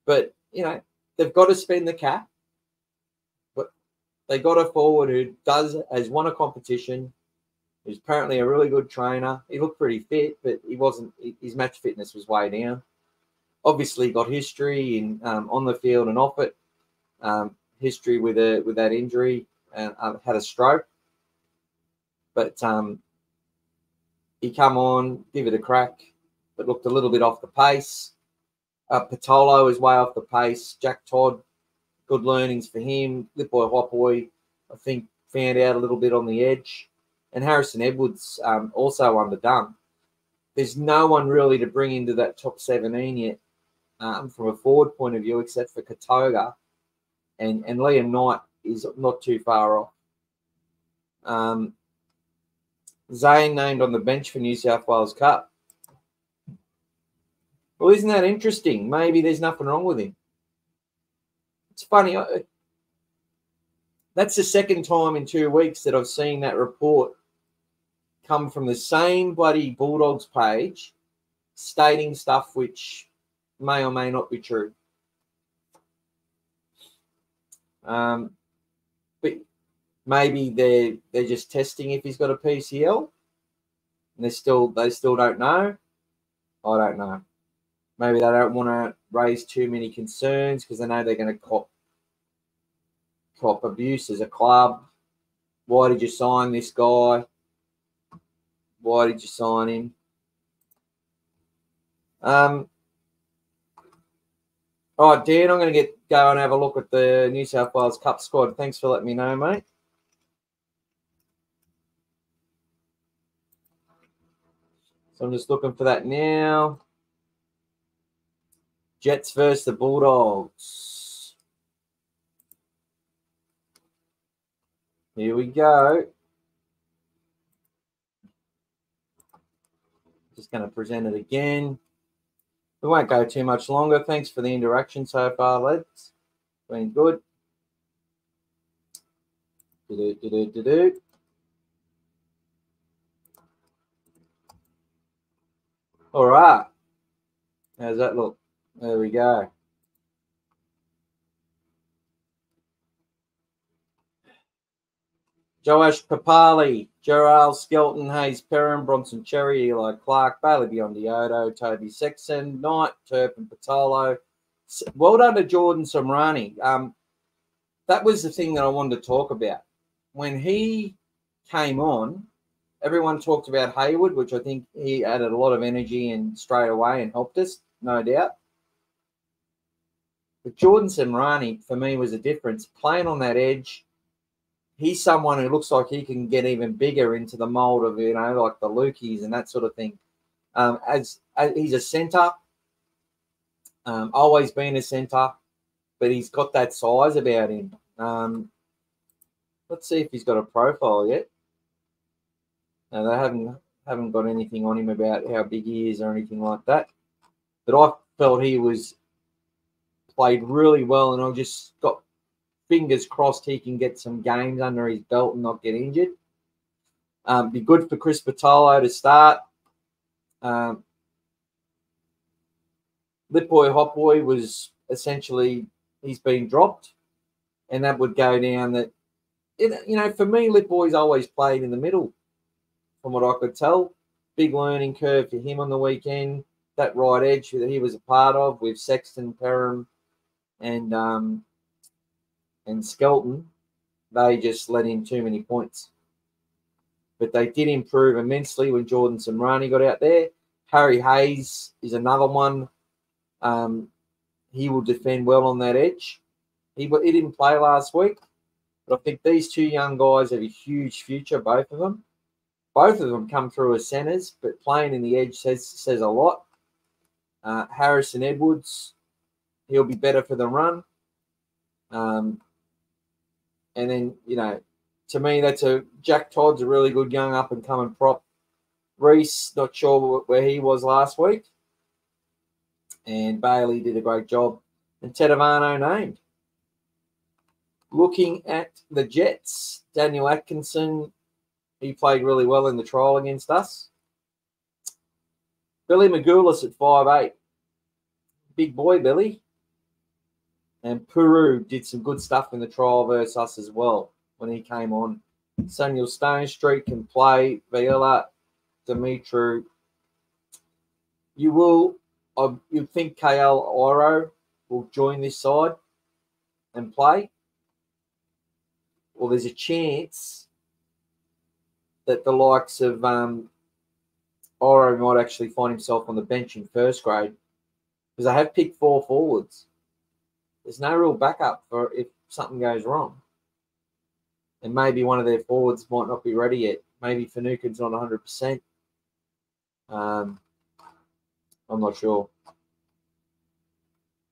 But you know, they've got to spend the cap. But they got a forward who does has won a competition. Who's apparently a really good trainer. He looked pretty fit, but he wasn't. His match fitness was way down. Obviously, got history in um, on the field and off it. Um, history with a with that injury and uh, had a stroke. But um, he come on, give it a crack, but looked a little bit off the pace. Uh, Patolo is way off the pace. Jack Todd, good learnings for him. Lipoi Hopoi, I think, found out a little bit on the edge. And Harrison Edwards um, also underdone. There's no one really to bring into that top 17 yet um, from a forward point of view, except for Katoga. And, and Liam Knight is not too far off. Um, Zane named on the bench for New South Wales Cup. Well, isn't that interesting? Maybe there's nothing wrong with him. It's funny. That's the second time in two weeks that I've seen that report come from the same bloody Bulldogs page stating stuff which may or may not be true. Um, but maybe they're they're just testing if he's got a PCL. And they still they still don't know. I don't know. Maybe they don't want to raise too many concerns because they know they're going to cop cop abuse as a club. Why did you sign this guy? Why did you sign him? Um, all right, Dan, I'm going to get go and have a look at the New South Wales Cup squad. Thanks for letting me know, mate. So I'm just looking for that now. Jets versus the Bulldogs. Here we go. Just going to present it again. We won't go too much longer. Thanks for the interaction so far, lads. Been good. Do do do do do. All right. How's that look? There we go. Joash Papali, Jeral Skelton, Hayes Perrin, Bronson Xerri, Eli Clark, Bailey Beyond Biondi Toby Sexton, Knight, Turpin Patolo. Well done to Jordan Samrani. Um, that was the thing that I wanted to talk about. When he came on, everyone talked about Hayward, which I think he added a lot of energy and straight away and helped us, no doubt. But Jordan Samrani, for me, was a difference. Playing on that edge, he's someone who looks like he can get even bigger into the mold of, you know, like the Lukis and that sort of thing. Um, as, as he's a centre, um, always been a centre, but he's got that size about him. Um, let's see if he's got a profile yet. No, they haven't haven't got anything on him about how big he is or anything like that. But I felt he was played really well, and I just got fingers crossed he can get some games under his belt and not get injured. Um, be good for Chris Patolo to start. Um, Hopoi was essentially he's been dropped, and that would go down that. It, you know, for me, Lipoi's always played in the middle, from what I could tell. Big learning curve for him on the weekend. That right edge that he was a part of with Sexton, Perham, and um, and Skelton, they just let in too many points. But they did improve immensely when Jordan Samrani got out there. Harry Hayes is another one. Um, he will defend well on that edge. He, he didn't play last week, but I think these two young guys have a huge future, both of them. Both of them come through as centers, but playing in the edge says says a lot. Uh, Harrison Edwards, he'll be better for the run. Um, and then, you know, to me, that's a Jack Todd's a really good young up and coming prop. Reese, not sure where he was last week. And Bailey did a great job. And Tetevano named. Looking at the Jets, Daniel Atkinson, he played really well in the trial against us. Billy Magoulias at five eight. Big boy, Billy. And Puru did some good stuff in the trial versus us as well when he came on. Samuel Stone Street can play. Viola, Dimitru. You will, you think KL Oro will join this side and play? Well, there's a chance that the likes of um, Oro might actually find himself on the bench in first grade because I have picked four forwards. There's no real backup for if something goes wrong. And maybe one of their forwards might not be ready yet. Maybe Finucane's not 100%. Um, I'm not sure.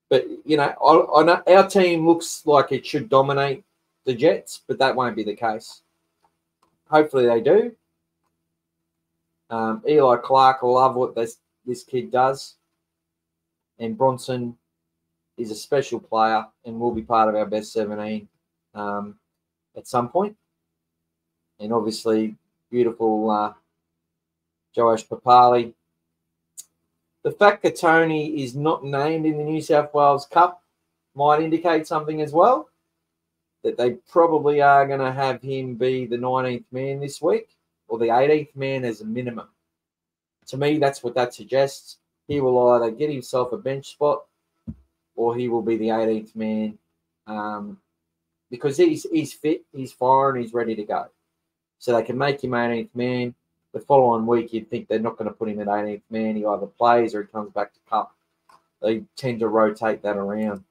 But, you know, I, I know our team looks like it should dominate the Jets, but that won't be the case. Hopefully they do. Um, Eli Clark, love what this, this kid does. And Bronson is a special player and will be part of our best 17 um, at some point. And obviously, beautiful uh, Joash Papali. The fact that Tony is not named in the New South Wales Cup might indicate something as well. That they probably are going to have him be the 19th man this week or the 18th man as a minimum. To me, that's what that suggests. He will either get himself a bench spot or he will be the 18th man um, because he's he's fit, he's firing, he's ready to go. So they can make him 18th man. The following week, you'd think they're not going to put him at 18th man. He either plays or he comes back to cup. They tend to rotate that around.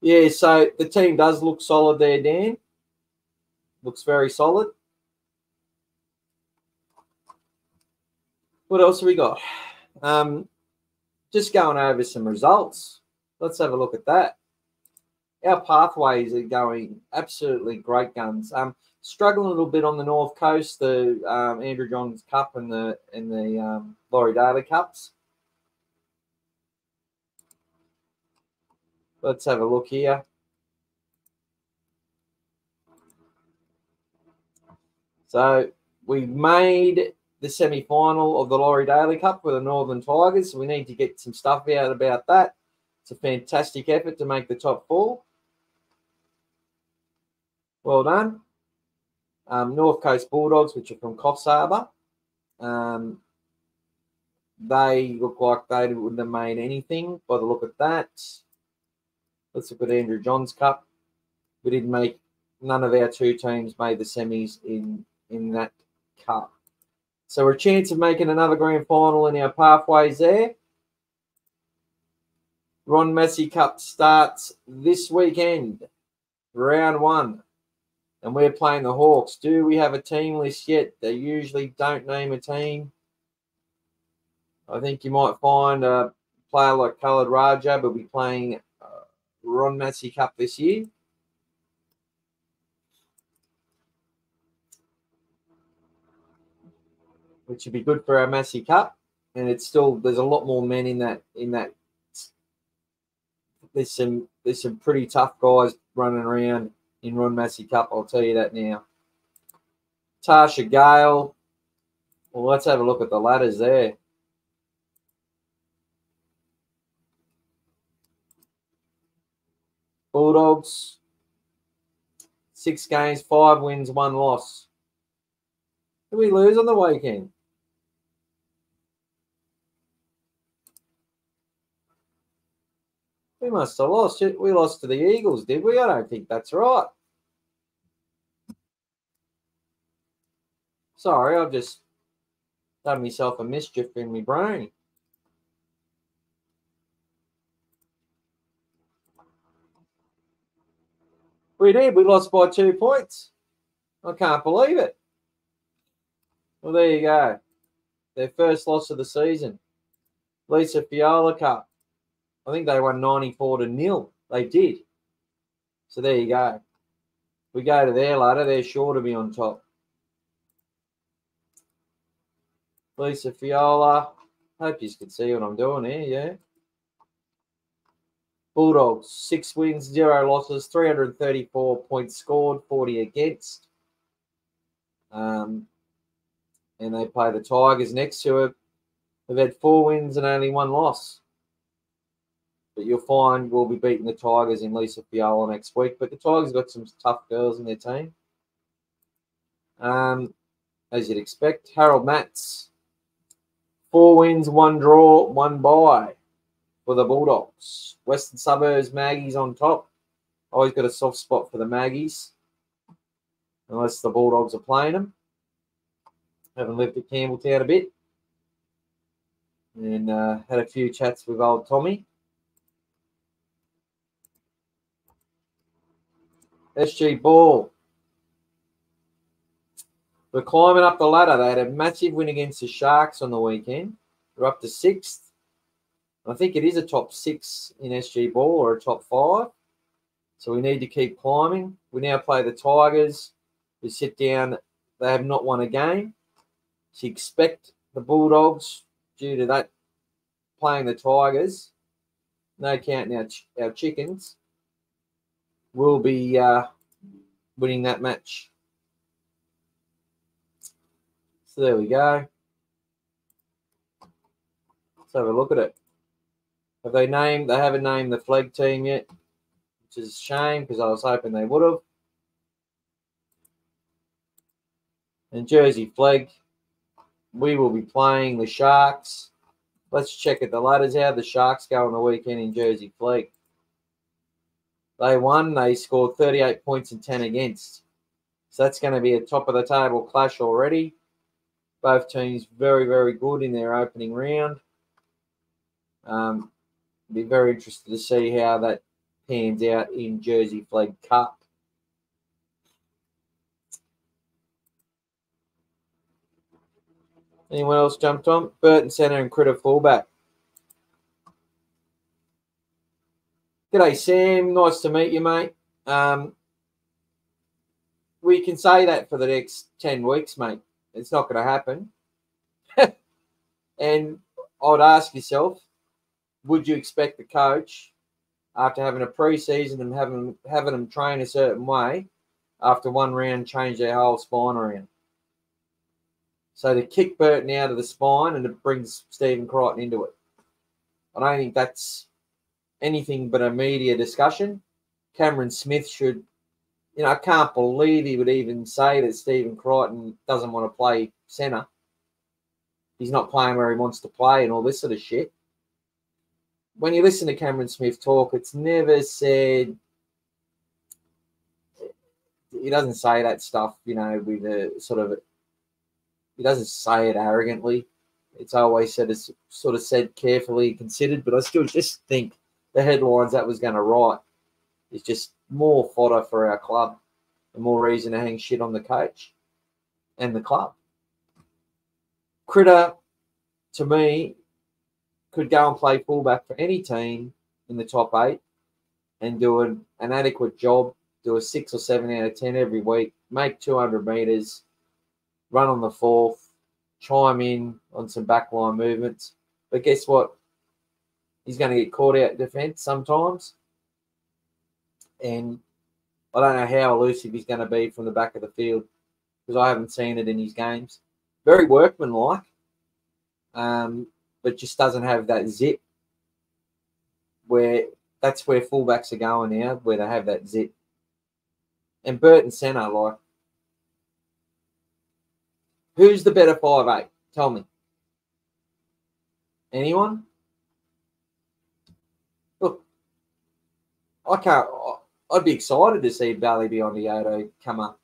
Yeah, so the team does look solid there, Dan. Looks very solid. What else have we got? Um, just going over some results. Let's have a look at that. Our pathways are going absolutely great guns. Um, struggling a little bit on the north coast, the um, Andrew Johns Cup and the and the um, Laurie Daley Cups. Let's have a look here. So we made the semi final of the Laurie Daley Cup with the Northern Tigers. We need to get some stuff out about that. It's a fantastic effort to make the top four. Well done. Um, North Coast Bulldogs, which are from Coffs Harbour. Um, they look like they wouldn't have made anything by the look of that. Let's look at Andrew Johns Cup. We didn't make none of our two teams made the semis in in that cup. So a chance of making another grand final in our pathways there. Ron Massey Cup starts this weekend, round one. And we're playing the Hawks. Do we have a team list yet? They usually don't name a team. I think you might find a player like Khaled Raja will be playing uh, Ron Massey Cup this year. Which would be good for our Massey Cup. And it's still there's a lot more men in that in that. There's some there's some pretty tough guys running around in Ron Massey Cup. I'll tell you that now. Tarsha Gale. Well, let's have a look at the ladders there. Bulldogs, six games, five wins, one loss. Did we lose on the weekend? We must have lost it. We lost to the Eagles, did we? I don't think that's right. Sorry, I've just done myself a mischief in my brain. We did. We lost by two points. I can't believe it. Well, there you go. Their first loss of the season. Lisa Fiaola Cup. I think they won 94 to nil. They did. So there you go. We go to their ladder, they're sure to be on top. Lisa Fiaola. Hope you can see what I'm doing here, yeah. Bulldogs, six wins, zero losses, 334 points scored, 40 against. Um, and they play the Tigers next to it. They've had four wins and only one loss. But you'll find we'll be beating the Tigers in Lisa Fiaola next week. But the Tigers got some tough girls in their team. Um, as you'd expect, Harold Matts, four wins, one draw, one bye for the Bulldogs. Western Suburbs Maggies on top. Always got a soft spot for the Maggies, unless the Bulldogs are playing them. Haven't lived at Campbelltown a bit. And uh, had a few chats with old Tommy. SG Ball. We're climbing up the ladder. They had a massive win against the Sharks on the weekend. They're up to sixth. I think it is a top six in SG Ball or a top five. So we need to keep climbing. We now play the Tigers, We sit down. They have not won a game. So expect the Bulldogs, due to that, playing the Tigers, no counting our, our chickens, will be uh, winning that match. So there we go. Let's have a look at it. Have they named? They haven't named the flag team yet, which is a shame because I was hoping they would have. And Jersey Flegg, we will be playing the Sharks. Let's check at the ladders. How the Sharks go on the weekend in Jersey Flegg? They won. They scored 38 points and 10 against. So that's going to be a top of the table clash already. Both teams very, very good in their opening round. Um, be very interested to see how that pans out in Jersey Flegg Cup. Anyone else jumped on? Burton Centre and Critter fullback. G'day, Sam. Nice to meet you, mate. Um, we can say that for the next 10 weeks, mate. It's not going to happen. and I'd ask yourself, would you expect the coach, after having a preseason and having having them train a certain way, after one round change their whole spine around? So to kick Burton out of the spine and it brings Stephen Crichton into it. I don't think that's anything but a media discussion. Cameron Smith should, you know, I can't believe he would even say that Stephen Crichton doesn't want to play centre. He's not playing where he wants to play and all this sort of shit when you listen to Cameron Smith talk, it's never said. He doesn't say that stuff, you know, with a sort of. He doesn't say it arrogantly. It's always said, it's sort of said carefully considered. But I still just think the headlines that was going to write is just more fodder for our club, and more reason to hang shit on the coach and the club. Critter, to me, could go and play fullback for any team in the top eight and do an, an adequate job, do a six or seven out of 10 every week, make 200 metres, run on the fourth, chime in on some backline movements. But guess what? He's going to get caught out defence sometimes. And I don't know how elusive he's going to be from the back of the field because I haven't seen it in his games. Very workmanlike. Um, but just doesn't have that zip where that's where fullbacks are going now, where they have that zip. And Burton Centre, like, who's the better five eight? Tell me. Anyone? Look, I can't. I'd be excited to see Bally Biondi come up,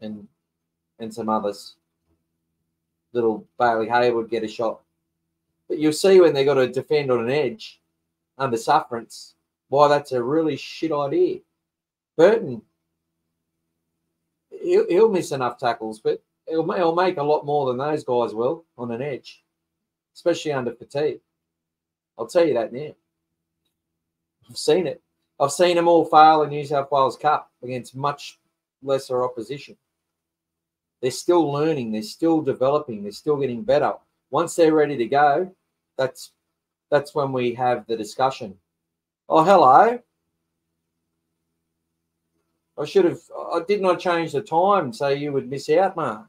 and and some others little Bailey Hayward get a shot. But you'll see when they've got to defend on an edge under sufferance, why that's a really shit idea. Burton, he'll, he'll miss enough tackles, but he'll, he'll make a lot more than those guys will on an edge, especially under fatigue. I'll tell you that now. I've seen it. I've seen them all fail in New South Wales Cup against much lesser opposition. They're still learning, they're still developing, they're still getting better. Once they're ready to go, that's that's when we have the discussion. Oh, hello. I should have. I did not change the time so you would miss out, Mark.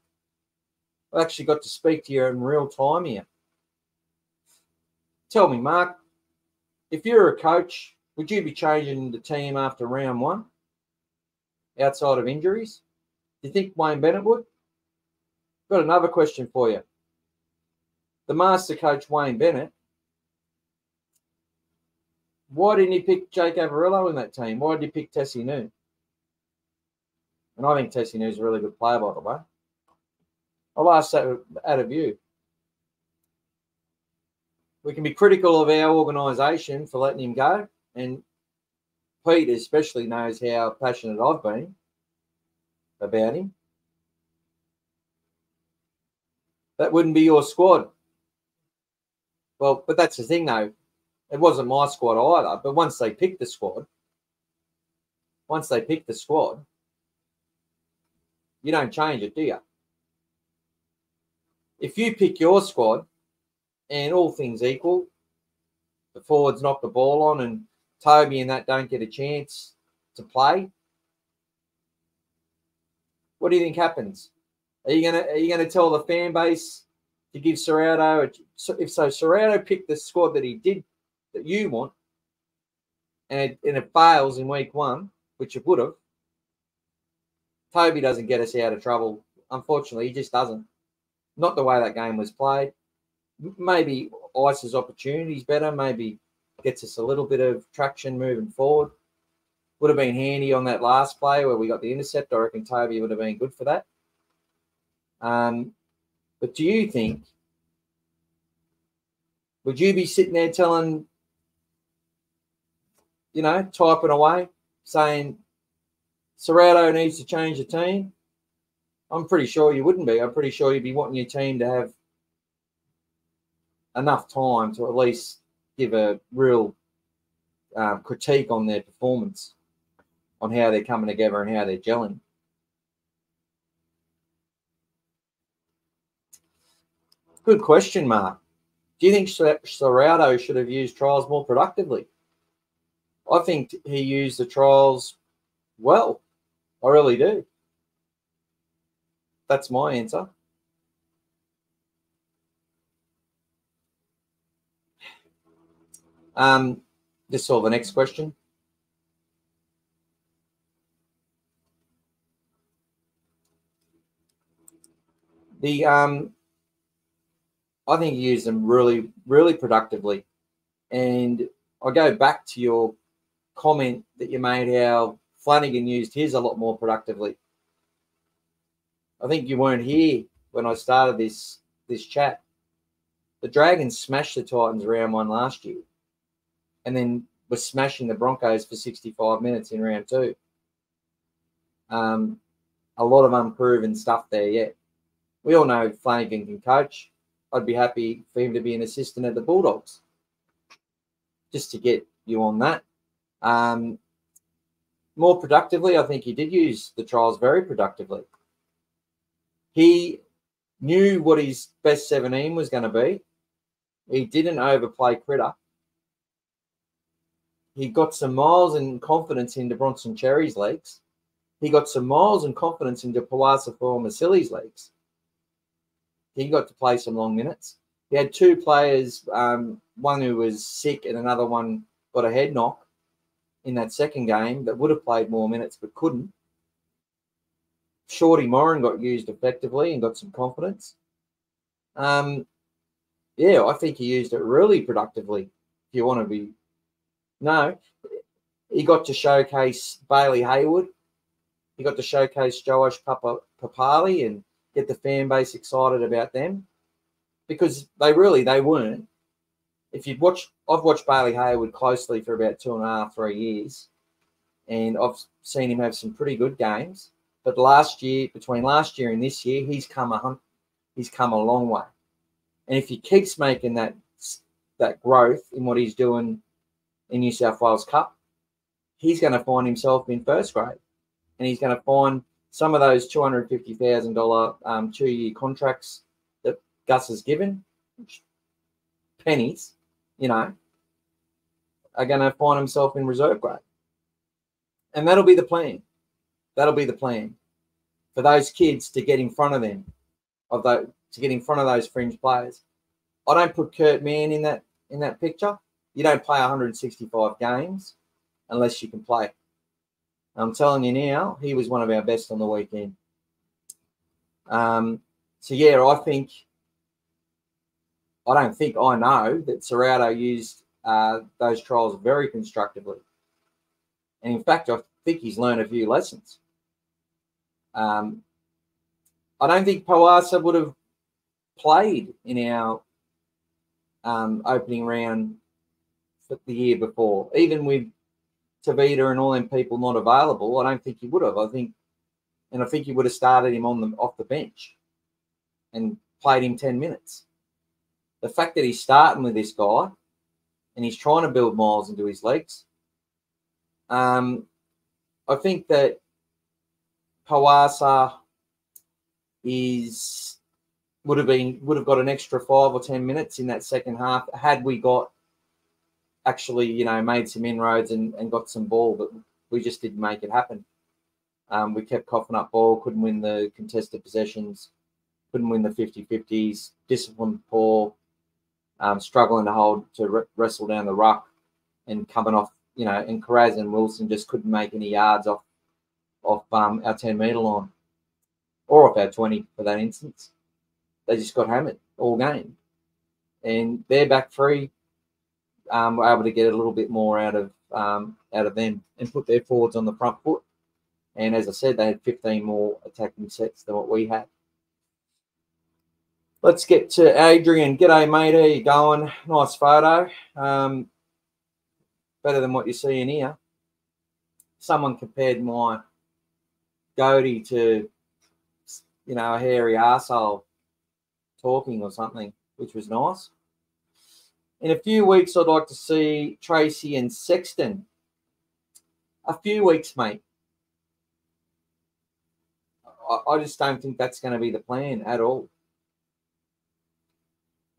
I actually got to speak to you in real time here. Tell me, Mark, if you're a coach, would you be changing the team after round one outside of injuries? Do you think Wayne Bennett would? Got another question for you. The master coach, Wayne Bennett, why didn't he pick Jake Averillo in that team? Why did he pick Tesi Niu? And I think Tesi Niu's a really good player, by the way. I'll ask that out of you. We can be critical of our organisation for letting him go, and Pete especially knows how passionate I've been about him. That wouldn't be your squad. Well, but that's the thing, though. It wasn't my squad either. But once they picked the squad, once they picked the squad, you don't change it, do you? If you pick your squad and all things equal, the forwards knock the ball on and Toby and that don't get a chance to play, what do you think happens? Are you gonna are you gonna tell the fan base to give Ciraldo? If so, Ciraldo picked the squad that he did that you want, and it, and it fails in week one, which it would have. Toby doesn't get us out of trouble. Unfortunately, he just doesn't. Not the way that game was played. Maybe ices opportunities better. Maybe gets us a little bit of traction moving forward. Would have been handy on that last play where we got the intercept. I reckon Toby would have been good for that. Um, but do you think would you be sitting there telling, you know, typing away, saying Ciraldo needs to change the team? I'm pretty sure you wouldn't be. I'm pretty sure you'd be wanting your team to have enough time to at least give a real um, critique on their performance, on how they're coming together and how they're gelling. Good question, Mark. Do you think Ciraldo should have used trials more productively? I think he used the trials well. I really do. That's my answer. Um, just saw the next question. The um, I think he used them really, really productively. And I go back to your comment that you made how Flanagan used his a lot more productively. I think you weren't here when I started this this chat. The Dragons smashed the Titans round one last year, and then were smashing the Broncos for 65 minutes in round two. Um, a lot of unproven stuff there yet. We all know Flanagan can coach. I'd be happy for him to be an assistant at the Bulldogs. Just to get you on that. Um, more productively, I think he did use the trials very productively. He knew what his best 17 was going to be. He didn't overplay Critter. He got some miles and confidence into Bronson Xerri's legs. He got some miles and confidence into Poasa Faumuina's legs. He got to play some long minutes. He had two players, um, one who was sick and another one got a head knock in that second game that would have played more minutes but couldn't. Shorty Morin got used effectively and got some confidence. Um, yeah, I think he used it really productively. If you want to be, no, he got to showcase Bailey Hayward. He got to showcase Joash Papa, Papali and get the fan base excited about them because they really they weren't. If you'd watch, I've watched Bailey Hayward closely for about two and a half, three years, and I've seen him have some pretty good games. But last year, between last year and this year, he's come a he's come a long way. And if he keeps making that that growth in what he's doing in New South Wales Cup, he's going to find himself in first grade, and he's going to find some of those two hundred fifty thousand dollar um, two year contracts that Gus has given, pennies, you know, are going to find himself in reserve grade, and that'll be the plan. That'll be the plan for those kids to get in front of them, of the to get in front of those fringe players. I don't put Kurt Mann in that in that picture. You don't play 165 games unless you can play. I'm telling you now, he was one of our best on the weekend. Um, so yeah, I think I don't think I know that Ciraldo used uh, those trials very constructively, and in fact, I think he's learned a few lessons. Um, I don't think Poasa would have played in our um, opening round the year before, even with Tavita and all them people not available. I don't think he would have. I think, and I think he would have started him on the off the bench and played him ten minutes. The fact that he's starting with this guy and he's trying to build miles into his legs, um, I think that Poasa is would have been would have got an extra five or ten minutes in that second half had we got actually you know made some inroads and, and got some ball but we just didn't make it happen um, we kept coughing up ball couldn't win the contested possessions couldn't win the 50-50s discipline poor um, struggling to hold to re- wrestle down the ruck and coming off you know and Kiraz and Wilson just couldn't make any yards off off um, our 10 meter line or off our 20 for that instance they just got hammered all game. And their back three um, were able to get a little bit more out of um, out of them and put their forwards on the front foot. And as I said, they had 15 more attacking sets than what we had. Let's get to Adrian. G'day, mate. How you going? Nice photo. Um, better than what you see in here. Someone compared my goatee to, you know, a hairy asshole talking or something, which was nice. In a few weeks, I'd like to see Tracey and Sexton. A few weeks, mate. I, I just don't think that's going to be the plan at all.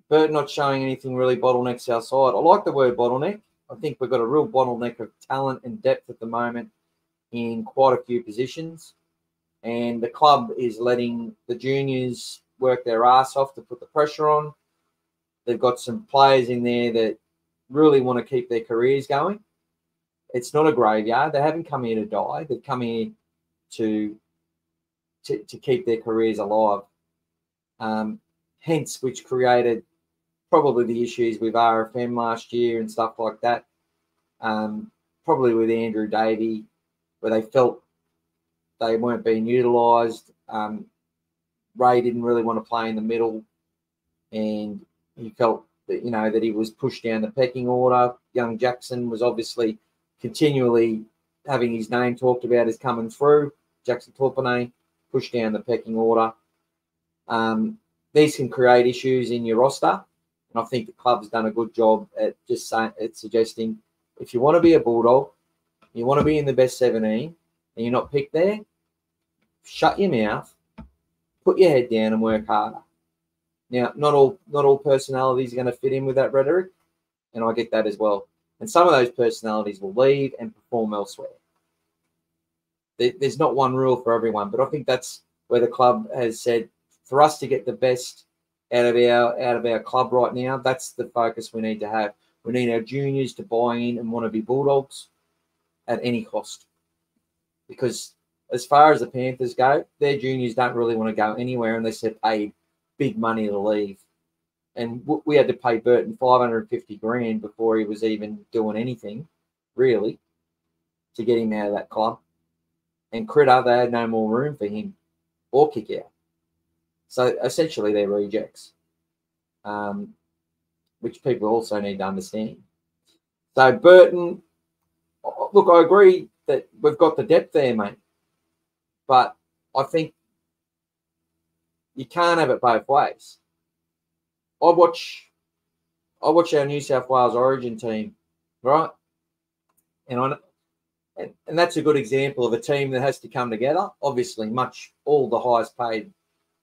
Bert not showing anything really bottlenecks outside. I like the word bottleneck. I think we've got a real bottleneck of talent and depth at the moment in quite a few positions. And the club is letting the juniors work their ass off to put the pressure on. They've got some players in there that really want to keep their careers going. It's not a graveyard. They haven't come here to die. They've come here to to, to keep their careers alive. Um, hence, which created probably the issues with RFM last year and stuff like that. Um, probably with Andrew Davey, where they felt they weren't being utilised. Um, Ray didn't really want to play in the middle, and he felt that you know that he was pushed down the pecking order. Young Jackson was obviously continually having his name talked about as coming through. Jackson Topine pushed down the pecking order. Um, these can create issues in your roster, and I think the club's done a good job at just saying, at suggesting if you want to be a bulldog, you want to be in the best 17, and you're not picked there, shut your mouth put your head down and work harder. Now, not all not all personalities are going to fit in with that rhetoric, and I get that as well. And some of those personalities will leave and perform elsewhere. There's not one rule for everyone, but I think that's where the club has said for us to get the best out of our out of our club right now. That's the focus we need to have. We need our juniors to buy in and want to be bulldogs at any cost, because as far as the Panthers go, their juniors don't really want to go anywhere unless they're paid big money to leave. And we had to pay Burton 550 grand before he was even doing anything, really, to get him out of that club. And Critter, they had no more room for him or Kikau. So essentially, they're rejects, um, which people also need to understand. So Burton, look, I agree that we've got the depth there, mate. But I think you can't have it both ways. I watch I watch our New South Wales Origin team, right? And I and, and that's a good example of a team that has to come together. Obviously, much all the highest paid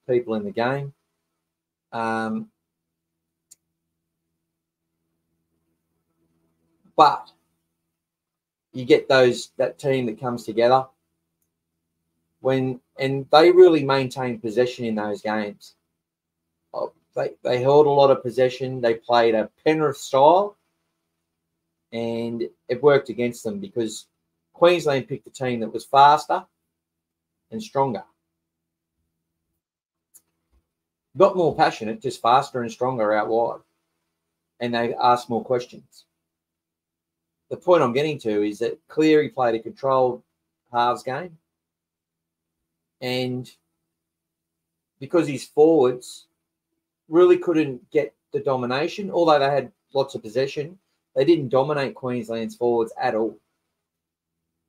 people in the game. Um, but you get those that team that comes together when and they really maintained possession in those games. Oh, they, they held a lot of possession. They played a Penrith style, and it worked against them because Queensland picked a team that was faster and stronger. Got more passionate, just faster and stronger out wide. And they asked more questions. The point I'm getting to is that Cleary played a controlled halves game. And because his forwards really couldn't get the domination, although they had lots of possession, they didn't dominate Queensland's forwards at all.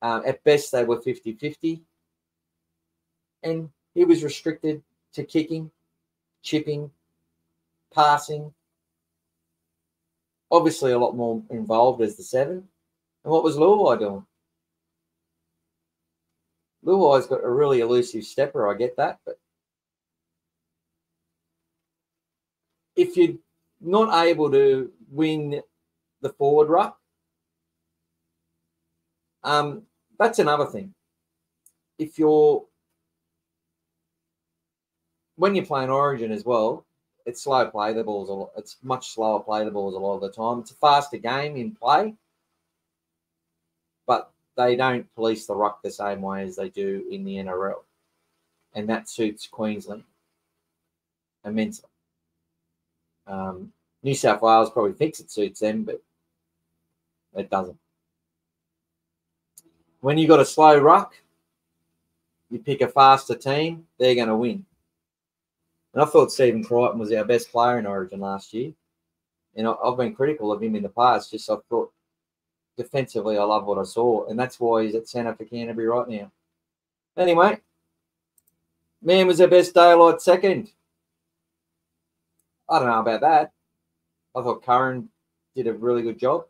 Um, at best, they were 50 50. And he was restricted to kicking, chipping, passing. Obviously, a lot more involved as the seven. And what was Luai doing? Luai's got a really elusive stepper, I get that, but if you're not able to win the forward ruck, um, that's another thing. If you're when you're playing Origin as well, it's slow play the balls. A lot, it's much slower play the balls a lot of the time. It's a faster game in play, but they don't police the ruck the same way as they do in the NRL, and that suits Queensland immensely. Um, New South Wales probably thinks it suits them, but it doesn't. When you've got a slow ruck, you pick a faster team, they're going to win. And I thought Stephen Crichton was our best player in Origin last year. And I've been critical of him in the past, just I thought defensively, I love what I saw. And that's why he's at centre for Canterbury right now. Anyway, man was our best daylight second. I don't know about that. I thought Curran did a really good job.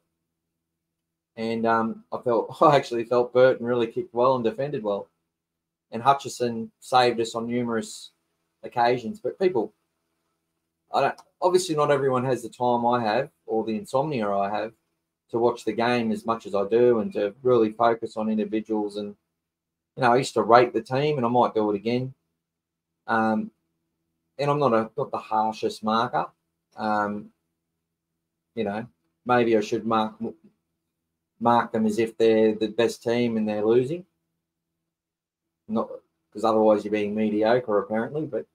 And um, I felt I actually felt Burton really kicked well and defended well. And Hutchison saved us on numerous occasions. But people, I don't obviously not everyone has the time I have or the insomnia I have to watch the game as much as I do and to really focus on individuals. And you know, I used to rate the team, and I might do it again. Um, and I'm not a not the harshest marker. Um, you know, maybe I should mark mark them as if they're the best team and they're losing. Not because otherwise you're being mediocre apparently, but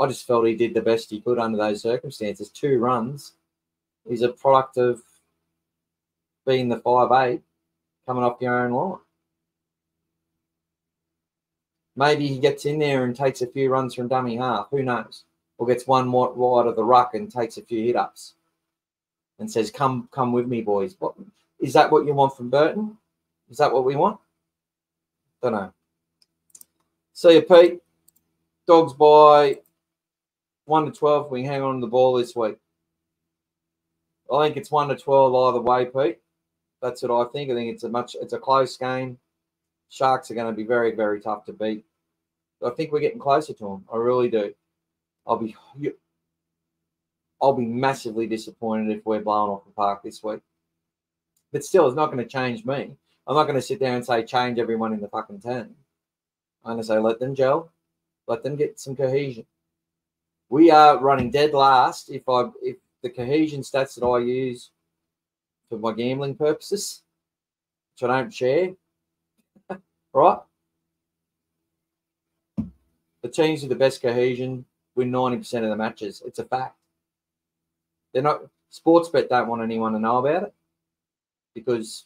I just felt he did the best he could under those circumstances. Two runs is a product of being the five eight coming off your own line. Maybe he gets in there and takes a few runs from dummy half. Who knows? Or gets one wide of the ruck and takes a few hit ups and says, "Come, come with me, boys." What is that? What you want from Burton? Is that what we want? Don't know. See you, Pete. Dogs by one to twelve. We hang on to the ball this week. I think it's one to twelve either way, Pete. That's what I think. I think it's a much it's a close game. Sharks are going to be very, very tough to beat. I think we're getting closer to them. I really do. I'll be I'll be massively disappointed if we're blown off the park this week. But still, it's not going to change me. I'm not going to sit there and say change everyone in the fucking team. I'm going to say let them gel, let them get some cohesion. We are running dead last. If I if the cohesion stats that I use for my gambling purposes, which I don't share, right? The teams with the best cohesion win 90% of the matches. It's a fact. They're not Sportsbet don't want anyone to know about it because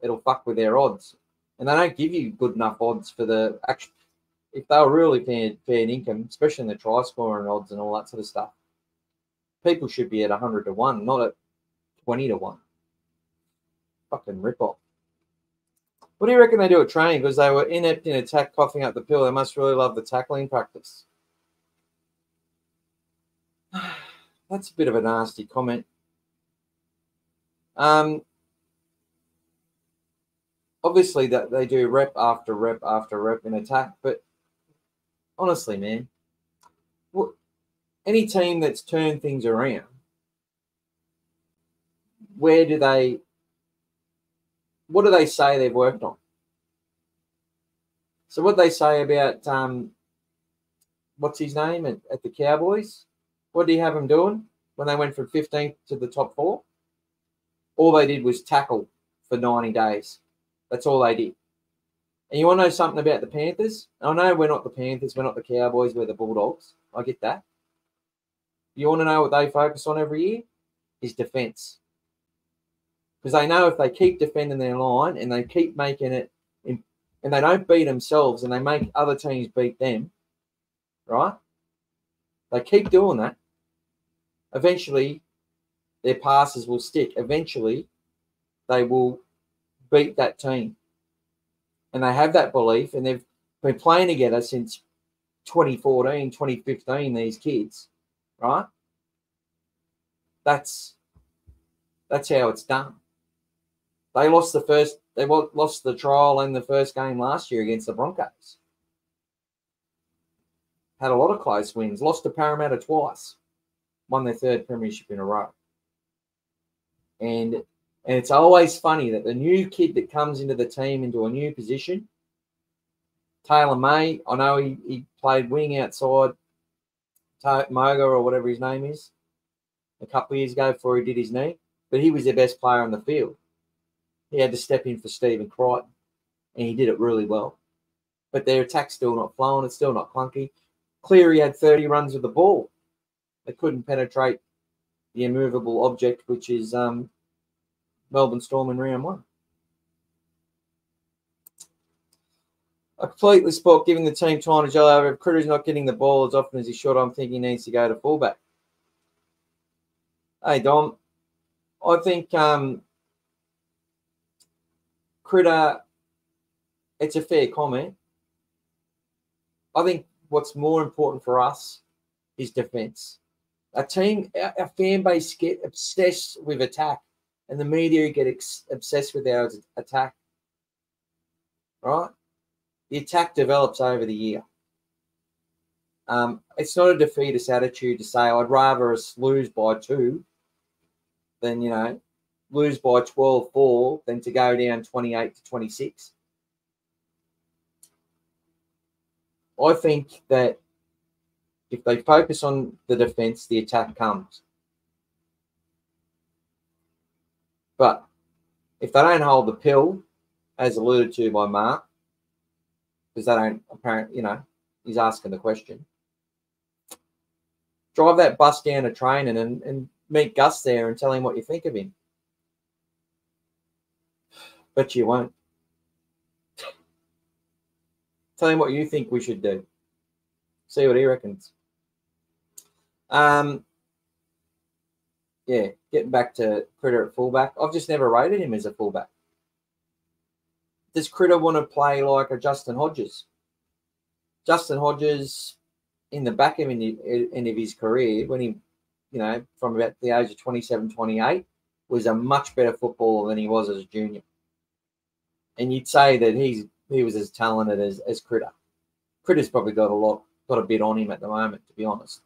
it'll fuck with their odds. And they don't give you good enough odds for the actual if they were really paying, paying income, especially in the try scoring odds and all that sort of stuff, people should be at 100 to 1, not at 20 to 1. Fucking rip off. What do you reckon they do at training? Because they were inept in attack, coughing up the pill. They must really love the tackling practice. That's a bit of a nasty comment. Um, obviously, that they do rep after rep after rep in attack, but honestly, man, what, any team that's turned things around, where do they what do they say they've worked on? So what they say about um, what's his name at, at the Cowboys? What do you have him doing when they went from 15th to the top four? All they did was tackle for 90 days. That's all they did. And you want to know something about the Panthers? I know we're not the Panthers, we're not the Cowboys, we're the Bulldogs. I get that. You want to know what they focus on every year? Is defense. Because they know if they keep defending their line and they keep making it, and they don't beat themselves and they make other teams beat them, right? They keep doing that. Eventually, their passes will stick. Eventually, they will beat that team. And they have that belief, and they've been playing together since 2014, 2015, these kids, right? That's that's how it's done. They lost the first, they lost the trial and the first game last year against the Broncos. Had a lot of close wins, lost to Parramatta twice, won their third premiership in a row. And and it's always funny that the new kid that comes into the team into a new position, Taylor May, I know he, he played wing outside Moga or whatever his name is a couple of years ago before he did his knee, but he was their best player on the field. He had to step in for Stephen Crichton, and he did it really well. But their attack's still not flowing, it's still not clunky. Cleary had 30 runs with the ball. They couldn't penetrate the immovable object, which is um, Melbourne Storm in round one. I completely spot giving the team time to gel over. If Critter's not getting the ball as often as he should, I'm thinking he needs to go to fullback. Hey, Dom. I think um, Critter, it's a fair comment. I think what's more important for us is defense. A team, our, our fan base get obsessed with attack and the media get ex- obsessed with our attack. Right? The attack develops over the year. Um, it's not a defeatist attitude to say I'd rather us lose by two than you know lose by 12-4 than to go down 28 to 26. I think that if they focus on the defense, the attack comes. But if they don't hold the pill, as alluded to by Mark, because they don't apparently, you know, he's asking the question. Drive that bus down to training and, and meet Gus there and tell him what you think of him. But you won't. Tell him what you think we should do. See what he reckons. Um, yeah, getting back to Critter at fullback, I've just never rated him as a fullback. Does Critter want to play like a Justin Hodges? Justin Hodges, in the back end of his career, when he, you know, from about the age of 27, 28, was a much better footballer than he was as a junior. And you'd say that he's he was as talented as, as Critter. Critter's probably got a lot, got a bit on him at the moment, to be honest.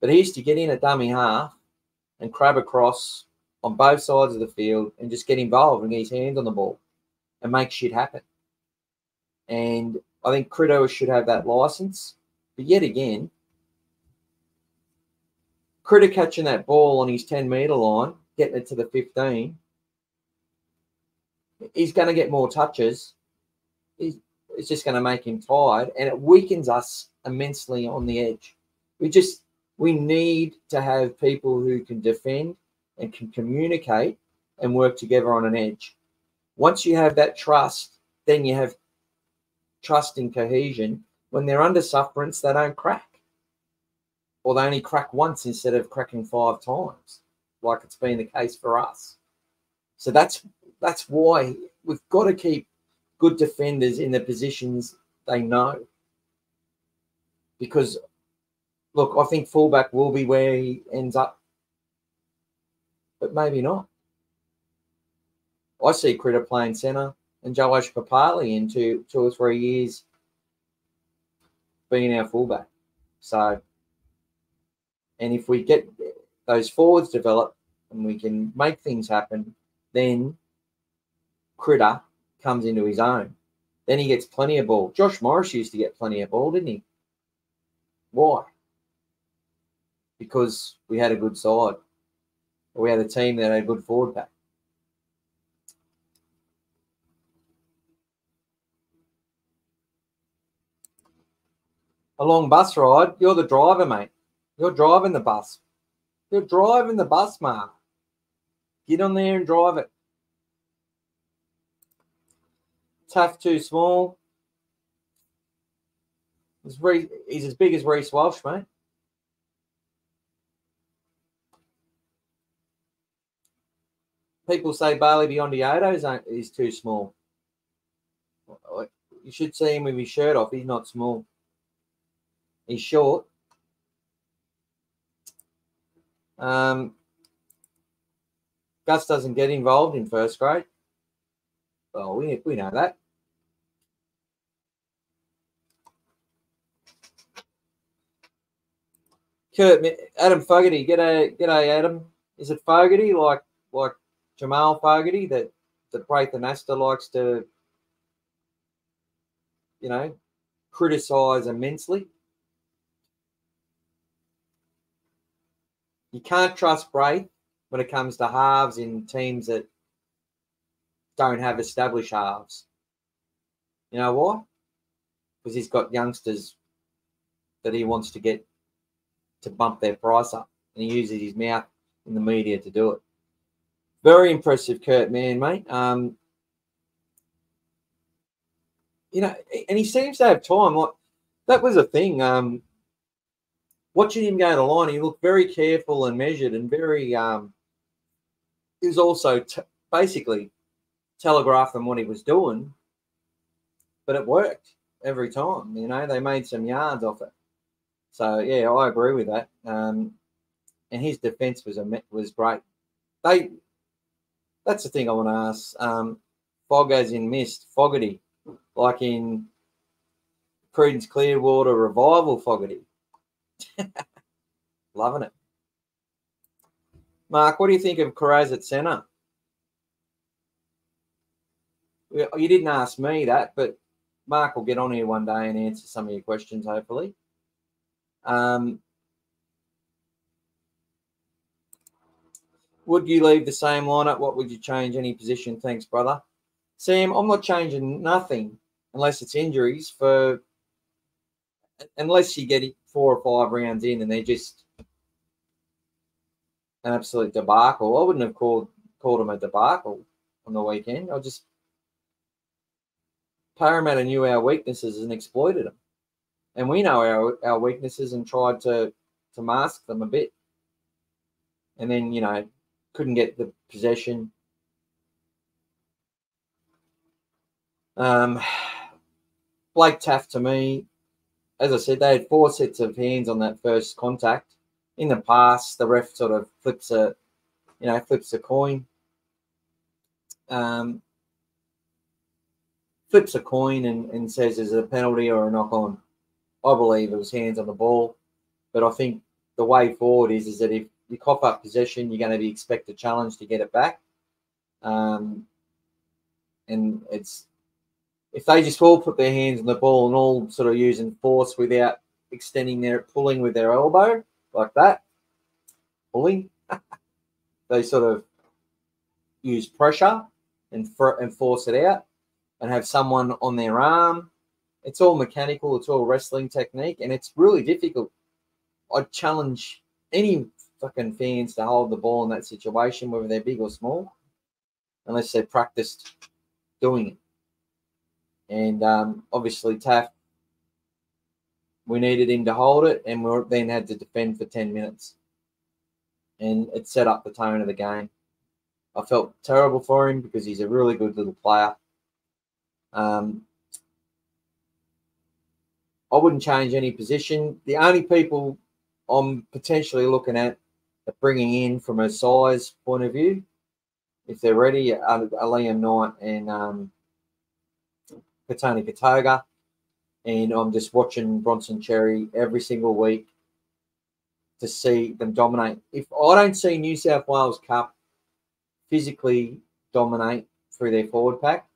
But he used to get in a dummy half and crab across on both sides of the field and just get involved and get his hands on the ball and make shit happen. And I think Critter should have that license. But yet again, Critter catching that ball on his 10 meter line, getting it to the 15, he's going to get more touches. He's, it's just going to make him tired and it weakens us immensely on the edge. We just we need to have people who can defend and can communicate and work together on an edge. Once you have that trust, then you have trust and cohesion. When they're under sufferance, they don't crack. Or they only crack once instead of cracking five times, like it's been the case for us. So that's that's why we've got to keep good defenders in the positions they know. Because look, I think fullback will be where he ends up, but maybe not. I see Critter playing centre and Joash Papali in two, two or three years being our fullback. So, and if we get those forwards developed and we can make things happen, then Critter comes into his own. Then he gets plenty of ball. Josh Morris used to get plenty of ball, didn't he? Why? Because we had a good side. We had a team that had a good forward pack. A long bus ride. You're the driver, mate. You're driving the bus. You're driving the bus, Mark. Get on there and drive it. Tough, too small. He's, as big as Reece Walsh, mate. People say Bailey Biondi is too small. You should see him with his shirt off. He's not small. He's short. Um, Gus doesn't get involved in first grade. Well, we, we know that. Kurt, Adam Fogarty, get a get a Adam. Is it Fogarty like like Jamal Fogarty that that Braith Anasta likes to, you know, criticize immensely? You can't trust Braith when it comes to halves in teams that don't have established halves. You know why? Because he's got youngsters that he wants to get to bump their price up, and he uses his mouth in the media to do it. Very impressive, Kurt Mann, mate. Um, you know, and he seems to have time. Like that was a thing. Um, watching him go to line, he looked very careful and measured, and very. Um, he was also t- basically telegraphing what he was doing, but it worked every time. You know, they made some yards off it. So yeah, I agree with that. Um, and his defence was a was great. They that's the thing I want to ask. Um, fog as in mist, Fogarty, like in Creedence Clearwater Revival Fogarty. Loving it. Mark, what do you think of Kiraz at centre? You didn't ask me that, but Mark will get on here one day and answer some of your questions, hopefully. Um, would you leave the same lineup? What would you change? Any position? Thanks, brother. Sam, I'm not changing nothing unless it's injuries for unless you get four or five rounds in and they're just an absolute debacle. I wouldn't have called called them a debacle on the weekend. I just Parramatta knew our weaknesses and exploited them and we know our, our weaknesses and tried to to mask them a bit. And then, you know, couldn't get the possession. Um, Blake Taaffe to me, as I said, they had four sets of hands on that first contact. In the past, the ref sort of flips a, you know, flips a coin. Um, flips a coin and, and says there's a penalty or a knock on. I believe it was hands on the ball. But I think the way forward is is that if you cough up possession, you're going to be expected challenge to get it back. Um, and it's if they just all put their hands on the ball and all sort of using force without extending their pulling with their elbow like that, pulling, they sort of use pressure and, and force it out and have someone on their arm it's all mechanical, it's all wrestling technique, and it's really difficult. I challenge any fucking fans to hold the ball in that situation, whether they're big or small, unless they've practiced doing it. And um, obviously, Taaffe, we needed him to hold it, and we then had to defend for 10 minutes. And it set up the tone of the game. I felt terrible for him because he's a really good little player. Um, I wouldn't change any position. The only people I'm potentially looking at, bringing in from a size point of view, if they're ready, are, are Liam Knight and um, Kitione Kautoga. And I'm just watching Bronson Xerri every single week to see them dominate. If I don't see New South Wales Cup physically dominate through their forward pack,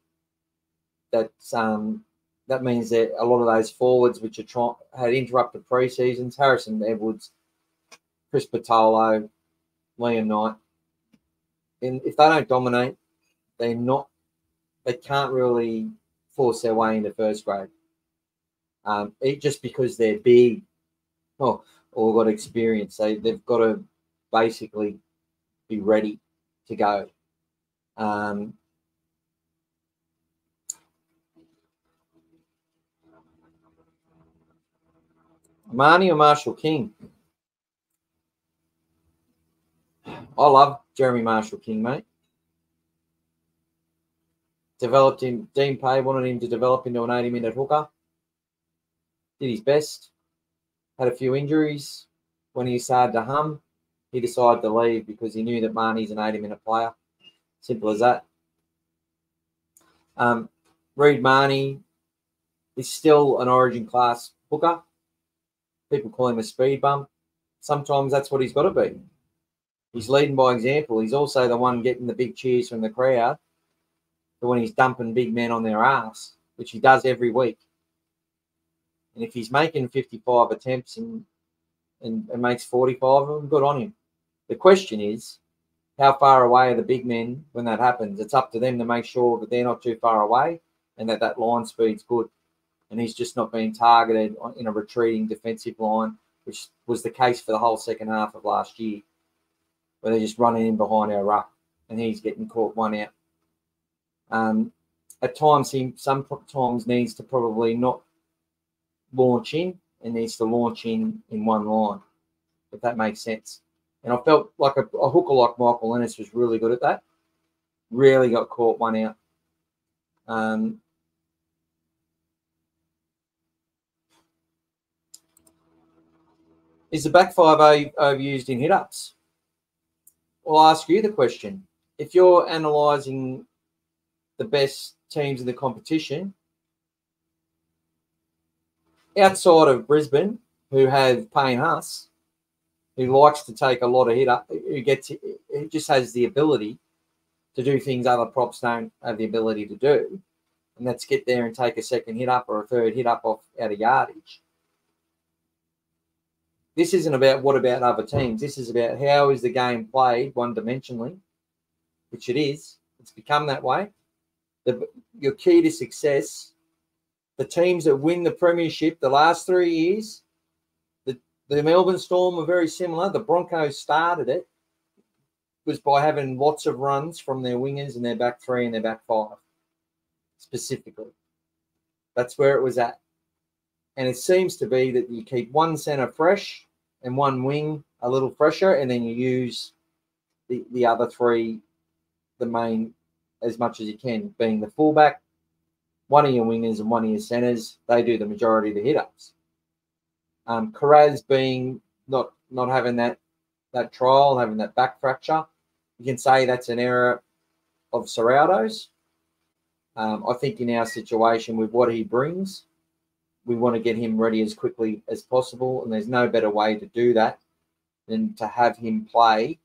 that's um, that means that a lot of those forwards, which are trying, had interrupted pre-seasons, Harrison Edwards, Chris Patolo, Liam Knight, and if they don't dominate, they're not, they can't really force their way into first grade. Um, it, just because they're big, oh, or got experience, they they've got to basically be ready to go. Um, Mahoney or Marshall King? I love Jeremy Marshall King, mate. Developed him, Dean Pay wanted him to develop into an 80 minute hooker. Did his best. Had a few injuries. When he started to hum, he decided to leave because he knew that Mahoney's an 80 minute player. Simple as that. Um, Reed Mahoney is still an origin class hooker. People call him a speed bump. Sometimes that's what he's got to be. He's leading by example. He's also the one getting the big cheers from the crowd for when he's dumping big men on their ass, which he does every week. And if he's making 55 attempts and, and, and makes 45 of them, good on him. The question is, how far away are the big men when that happens? It's up to them to make sure that they're not too far away and that that line speed's good. And he's just not being targeted in a retreating defensive line, which was the case for the whole second half of last year where they're just running in behind our ruck and he's getting caught one out. Um, at times, he sometimes needs to probably not launch in and needs to launch in in one line, if that makes sense. And I felt like a, a hooker like Michael Ennis was really good at that. Really got caught one out. Um, is the back five overused in hit ups? I'll ask you the question. If you're analysing the best teams in the competition, outside of Brisbane, who have Payne Haas, who likes to take a lot of hit up, who gets who just has the ability to do things other props don't have the ability to do, and that's get there and take a second hit up or a third hit up off out of yardage. This isn't about what about other teams. This is about how is the game played one dimensionally, which it is. It's become that way. The, your key to success, the teams that win the premiership the last three years, the, the Melbourne Storm were very similar. The Broncos started it was by having lots of runs from their wingers and their back three and their back five, specifically. That's where it was at. And it seems to be that you keep one centre fresh and one wing a little fresher, and then you use the, the other three, the main, as much as you can, being the fullback, one of your wingers and one of your centers. They do the majority of the hit ups. Um, Kiraz being not not having that that trial, having that back fracture, you can say that's an error of Ciraldo's. Um, I think in our situation with what he brings, we want to get him ready as quickly as possible. And there's no better way to do that than to have him play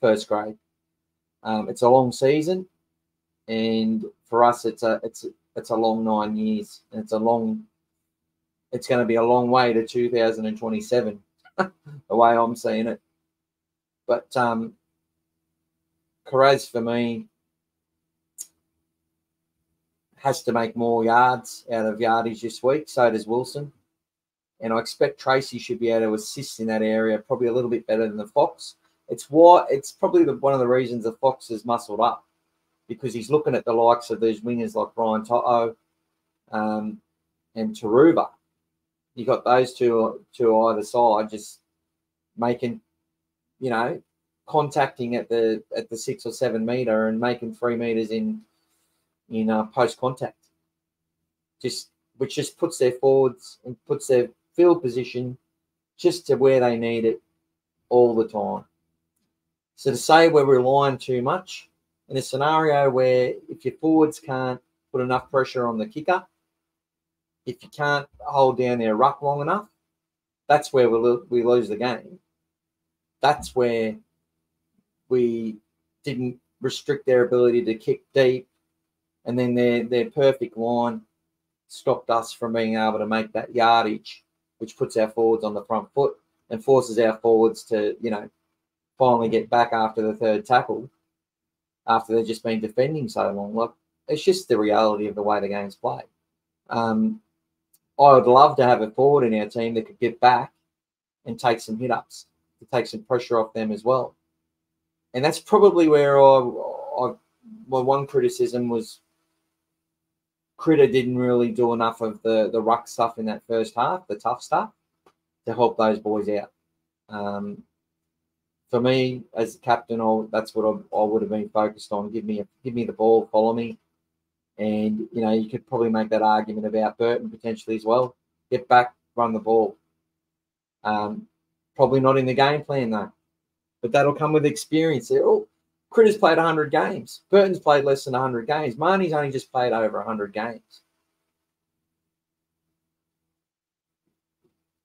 first grade. Um, it's a long season, and for us, it's a it's it's a long nine years. And it's a long. It's going to be a long way to 2027, the way I'm seeing it. But um, Kiraz for me has to make more yards out of yardage this week. So does Wilson. And I expect Tracey should be able to assist in that area probably a little bit better than the Fox. It's why it's probably the, one of the reasons the Fox has muscled up because he's looking at the likes of these wingers like Brian To'o um, and Turuva. You got those two to either side just making, you know, contacting at the at the six or seven meter and making three meters in in uh, post contact. Just which just puts their forwards and puts their field position just to where they need it all the time. So to say we're relying too much in a scenario where if your forwards can't put enough pressure on the kicker, if you can't hold down their ruck long enough, that's where we, lo- we lose the game. That's where we didn't restrict their ability to kick deep and then their their perfect line stopped us from being able to make that yardage, which puts our forwards on the front foot and forces our forwards to, you know, finally get back after the third tackle after they've just been defending so long. Like it's just the reality of the way the game's played. Um, I would love to have a forward in our team that could get back and take some hit ups to take some pressure off them as well. And that's probably where I, I my one criticism was Critter didn't really do enough of the the ruck stuff in that first half, the tough stuff, to help those boys out. Um, for me, as captain, that's what I, I, would have been focused on. Give me a, give me the ball, follow me, and you know you could probably make that argument about Burton potentially as well. Get back, run the ball. Um, probably not in the game plan though, but that'll come with experience. Oh, Critter's played 100 games. Burton's played less than 100 games. Mahoney's only just played over 100 games.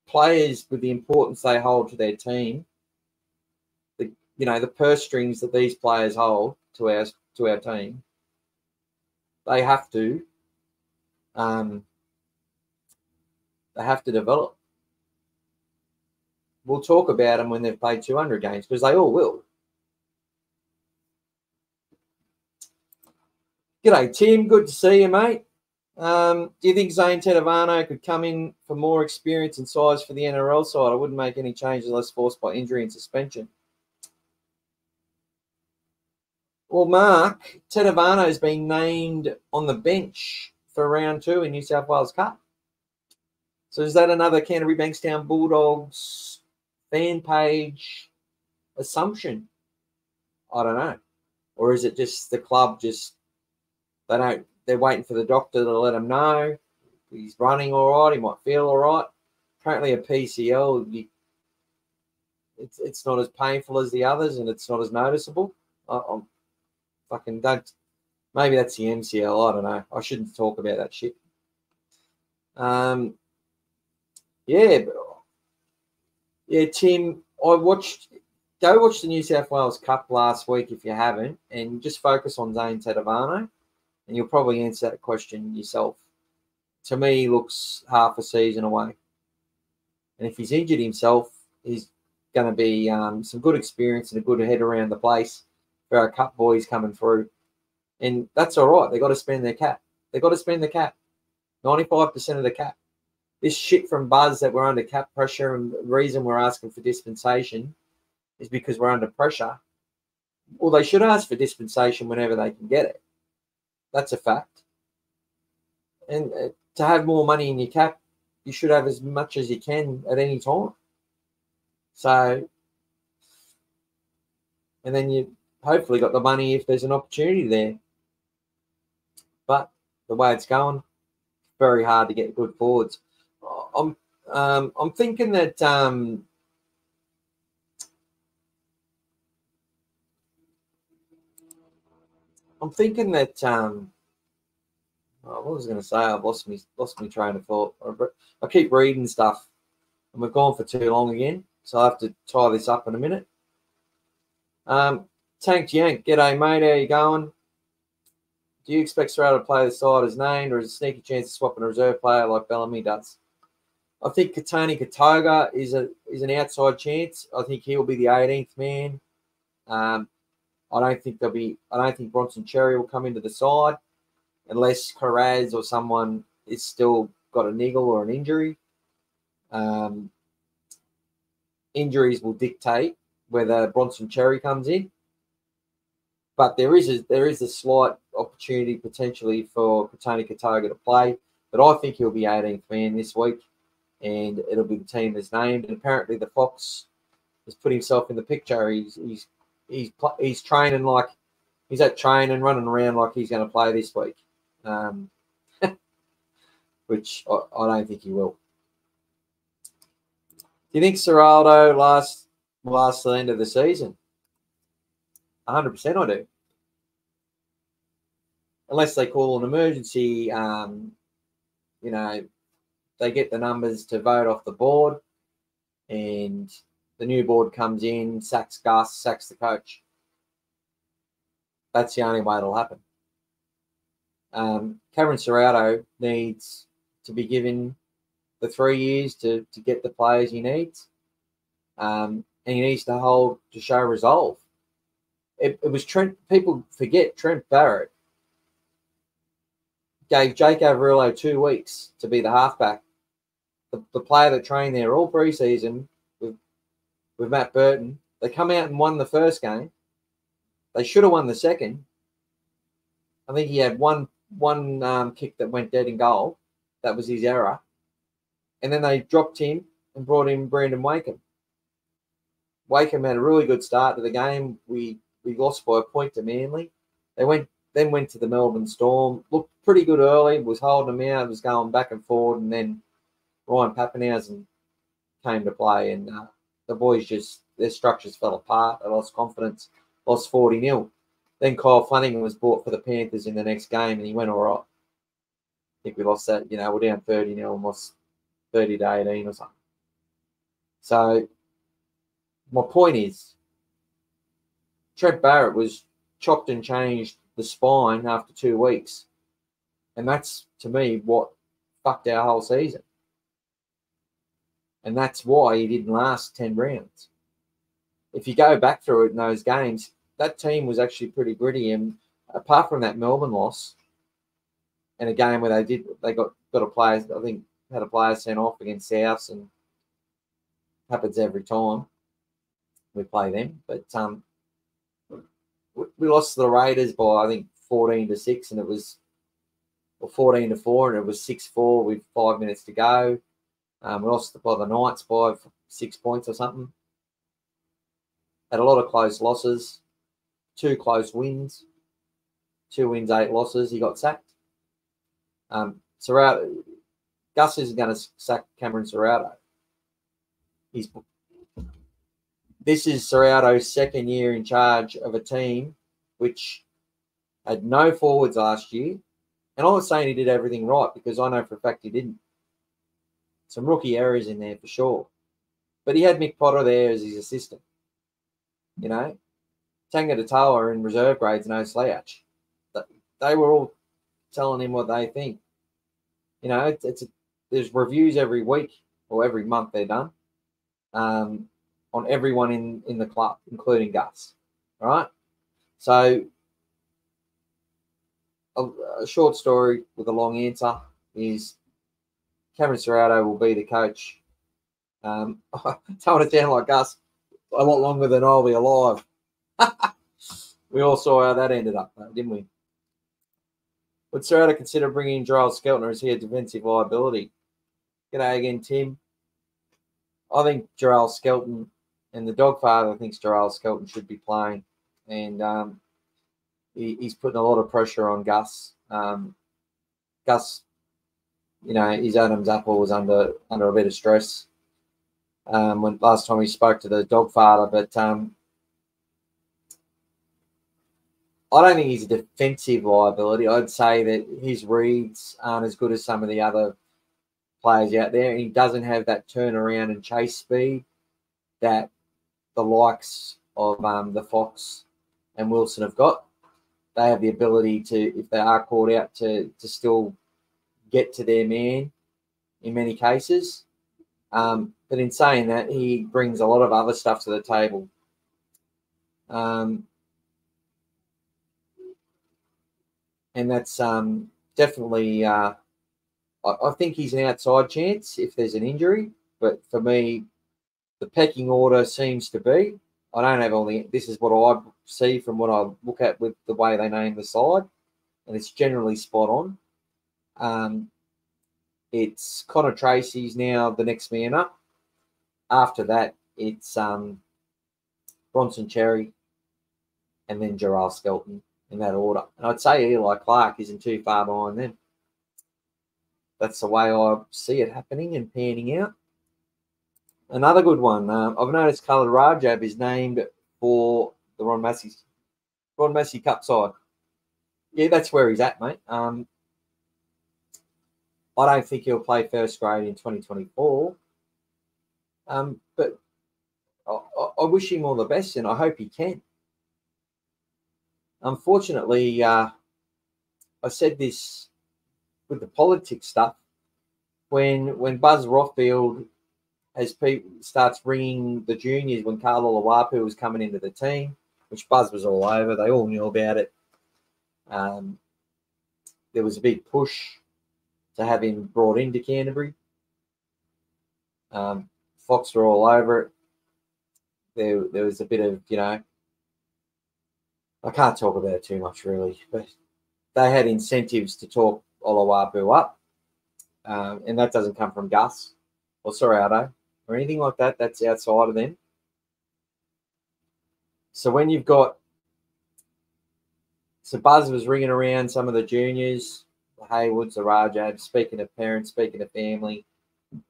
Players with the importance they hold to their team, the you know the purse strings that these players hold to our to our team, they have to um, they have to develop. We'll talk about them when they've played 200 games because they all will. G'day, Tim. Good to see you, mate. Um, do you think Zane Tetevano could come in for more experience and size for the NRL side? I wouldn't make any changes unless forced by injury and suspension. Well, Mark, Tetevano has been named on the bench for round two in New South Wales Cup. So is that another Canterbury Bankstown Bulldogs fan page assumption? I don't know. Or is it just the club just they don't. They're waiting for the doctor to let them know he's running all right. He might feel all right. Apparently, a PCL, you, it's it's not as painful as the others, and it's not as noticeable. I, am fucking don't. Maybe that's the MCL. I don't know. I shouldn't talk about that shit. Um, yeah, but, yeah, Tim. I watched. Go watch the New South Wales Cup last week if you haven't, and just focus on Zane Tetevano and you'll probably answer that question yourself. To me, he looks half a season away. And if he's injured himself, he's going to be um, some good experience and a good head around the place for our cup boys coming through. And that's all right. They've got to spend their cap. They've got to spend the cap. 95% of the cap. This shit from Buzz that we're under cap pressure and the reason we're asking for dispensation is because we're under pressure. Well, they should ask for dispensation whenever they can get it. That's a fact. And uh, to have more money in your cap, you should have as much as you can at any time. So, and then you hopefully got the money if there's an opportunity there. But the way it's going, very hard to get good forwards. I'm um, I'm thinking that um, I'm thinking that um, oh, what was I going to say? I've lost me lost me train of thought. I keep reading stuff, and we've gone for too long again, so I have to tie this up in a minute. Um, Tank Yank, g'day mate, how you going? Do you expect Ciraldo to play the side as named, or is a sneaky chance of swapping a reserve player like Bellamy does? I think Kitione Kautoga is a is an outside chance. I think he'll be the 18th man. Um, I don't think there'll be. I don't think Bronson Xerri will come into the side unless Kiraz or someone is still got a niggle or an injury. Um, injuries will dictate whether Bronson Xerri comes in. But there is a, there is a slight opportunity potentially for Kitione Kautoga to play. But I think he'll be 18th man this week, and it'll be the team that's named. And apparently, the Fox has put himself in the picture. He's he's he's he's training like he's at training, running around like he's going to play this week, um, which I, I, don't think he will. Do you think Ciraldo lasts lasts the end of the season? 100% I do. Unless they call an emergency, um, you know, they get the numbers to vote off the board and the new board comes in, sacks Gus, sacks the coach. That's the only way it'll happen. Um, Cameron Ciraldo needs to be given the three years to, to get the players he needs. Um, and he needs to hold to show resolve. It, it was Trent, people forget Trent Barrett gave Jake Averillo two weeks to be the halfback. The, the player that trained there all preseason with, Matt Burton. They come out and won the first game. They should have won the second. I think he had one one um, kick that went dead in goal. That was his error. And then they dropped him and brought in Brandon Wakeham. Wakeham had a really good start to the game. We we lost by a point to Manly. They went then went to the Melbourne Storm. Looked pretty good early. Was holding them out. Was going back and forward, and then Ryan Papenhuyzen came to play, and uh, the boys just their structures fell apart. They lost confidence. Lost forty nil. Then Kyle Flanagan was bought for the Panthers in the next game, and he went all right. I think we lost that. You know, we're down thirty 0 and lost thirty to eighteen or something. So my point is, Trent Barrett was chopped and changed the spine after two weeks. And that's, to me, what fucked our whole season. And that's why he didn't last 10 rounds. If you go back through it in those games, that team was actually pretty gritty. And apart from that Melbourne loss, and a game where they did, they got, got a player, I think, had a player sent off against Souths and happens every time we play them. But um, we lost to the Raiders by I think 14 to 6 and it was or 14 to 4 and it was 6-4 with five minutes to go. Um, we lost by the Knights by six points or something. Had a lot of close losses, two close wins, two wins, eight losses. He got sacked. Um, Gus isn't going to sack Cameron Ciraldo. He's this is Ciraldo's second year in charge of a team which had no forwards last year. And I'm not saying he did everything right because I know for a fact he didn't. Some rookie errors in there for sure. But he had Mick Potter there as his assistant. You know, Tagovailoa in reserve grades, no slouch. They were all telling him what they think. You know, it's, it's a, there's reviews every week or every month they're done. Um, on everyone in, in the club, including Gus. All right. So, a, a short story with a long answer is Cameron Ciraldo will be the coach. Um, I don't want to like Gus a lot longer than I'll be alive. we all saw how that ended up, didn't we? Would Ciraldo consider bringing in Jeral Skelton, or is he a defensive liability? G'day again, Tim. I think Jeral Skelton and the dog father thinks Jeral Skelton should be playing, and um, he, he's putting a lot of pressure on Gus. Um, Gus, you know, his Adam's apple was under under a bit of stress um, when last time we spoke to the dog father, but um, I don't think he's a defensive liability. I'd say that his reads aren't as good as some of the other players out there. and He doesn't have that turnaround and chase speed that the likes of um, the Fox and Wilson have got. They have the ability to, if they are caught out, to to still get to their man in many cases. Um, but in saying that, he brings a lot of other stuff to the table. Um, and that's um, definitely, uh, I, I think he's an outside chance if there's an injury. But for me, the pecking order seems to be. I don't have all the. This is what I see from what I look at with the way they name the side, and it's generally spot on. Um, it's Connor Tracey's now the next man up. After that, it's um, Bronson Xerri and then Jeral Skelton in that order. And I'd say Eli Clark isn't too far behind them. That's the way I see it happening and panning out. Another good one. Um, I've noticed Khaled Rajab is named for the Ron Massey Ron Massey Cup side. Yeah, that's where he's at, mate. Um, I don't think he'll play first grade in 2024. Um, but I, I, wish him all the best and I hope he can. Unfortunately, uh, I said this with the politics stuff. when when Buzz Rothfield as people starts ringing the juniors when Karl Oloapu was coming into the team, which Buzz was all over. They all knew about it. Um, there was a big push to have him brought into Canterbury. Um, Fox were all over it. There, there was a bit of, you know, I can't talk about it too much really, but they had incentives to talk Oloapu up. Um, and that doesn't come from Gus or Ciraldo or anything like that. That's outside of them. So when you've got so Buzz was ringing around some of the juniors, the Rajab, speaking of parents, speaking of family,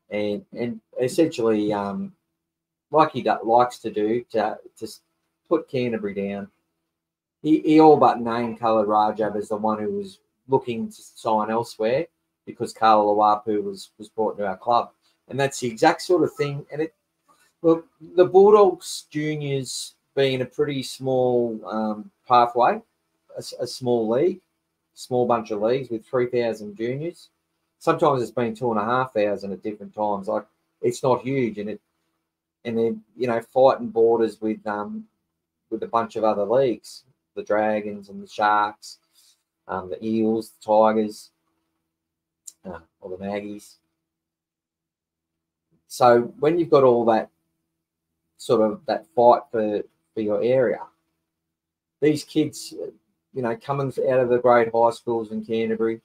and and essentially, um, like he likes to do, to to put Canterbury down. He, he all but name Khaled Rajab as the one who was looking to sign elsewhere because Karl Oloapu was was brought to our club and that's the exact sort of thing. And it, look, the Bulldogs juniors being a pretty small um, pathway, a, a, small league, small bunch of leagues with three thousand juniors. Sometimes it's been two and a half thousand at different times. Like it's not huge, and it and then you know fighting borders with um with a bunch of other leagues, the Dragons and the Sharks, um, the Eels, the Tigers, uh, or the Maggies. So when you've got all that sort of that fight for for your area, these kids, you know, coming out of the great high schools in Canterbury,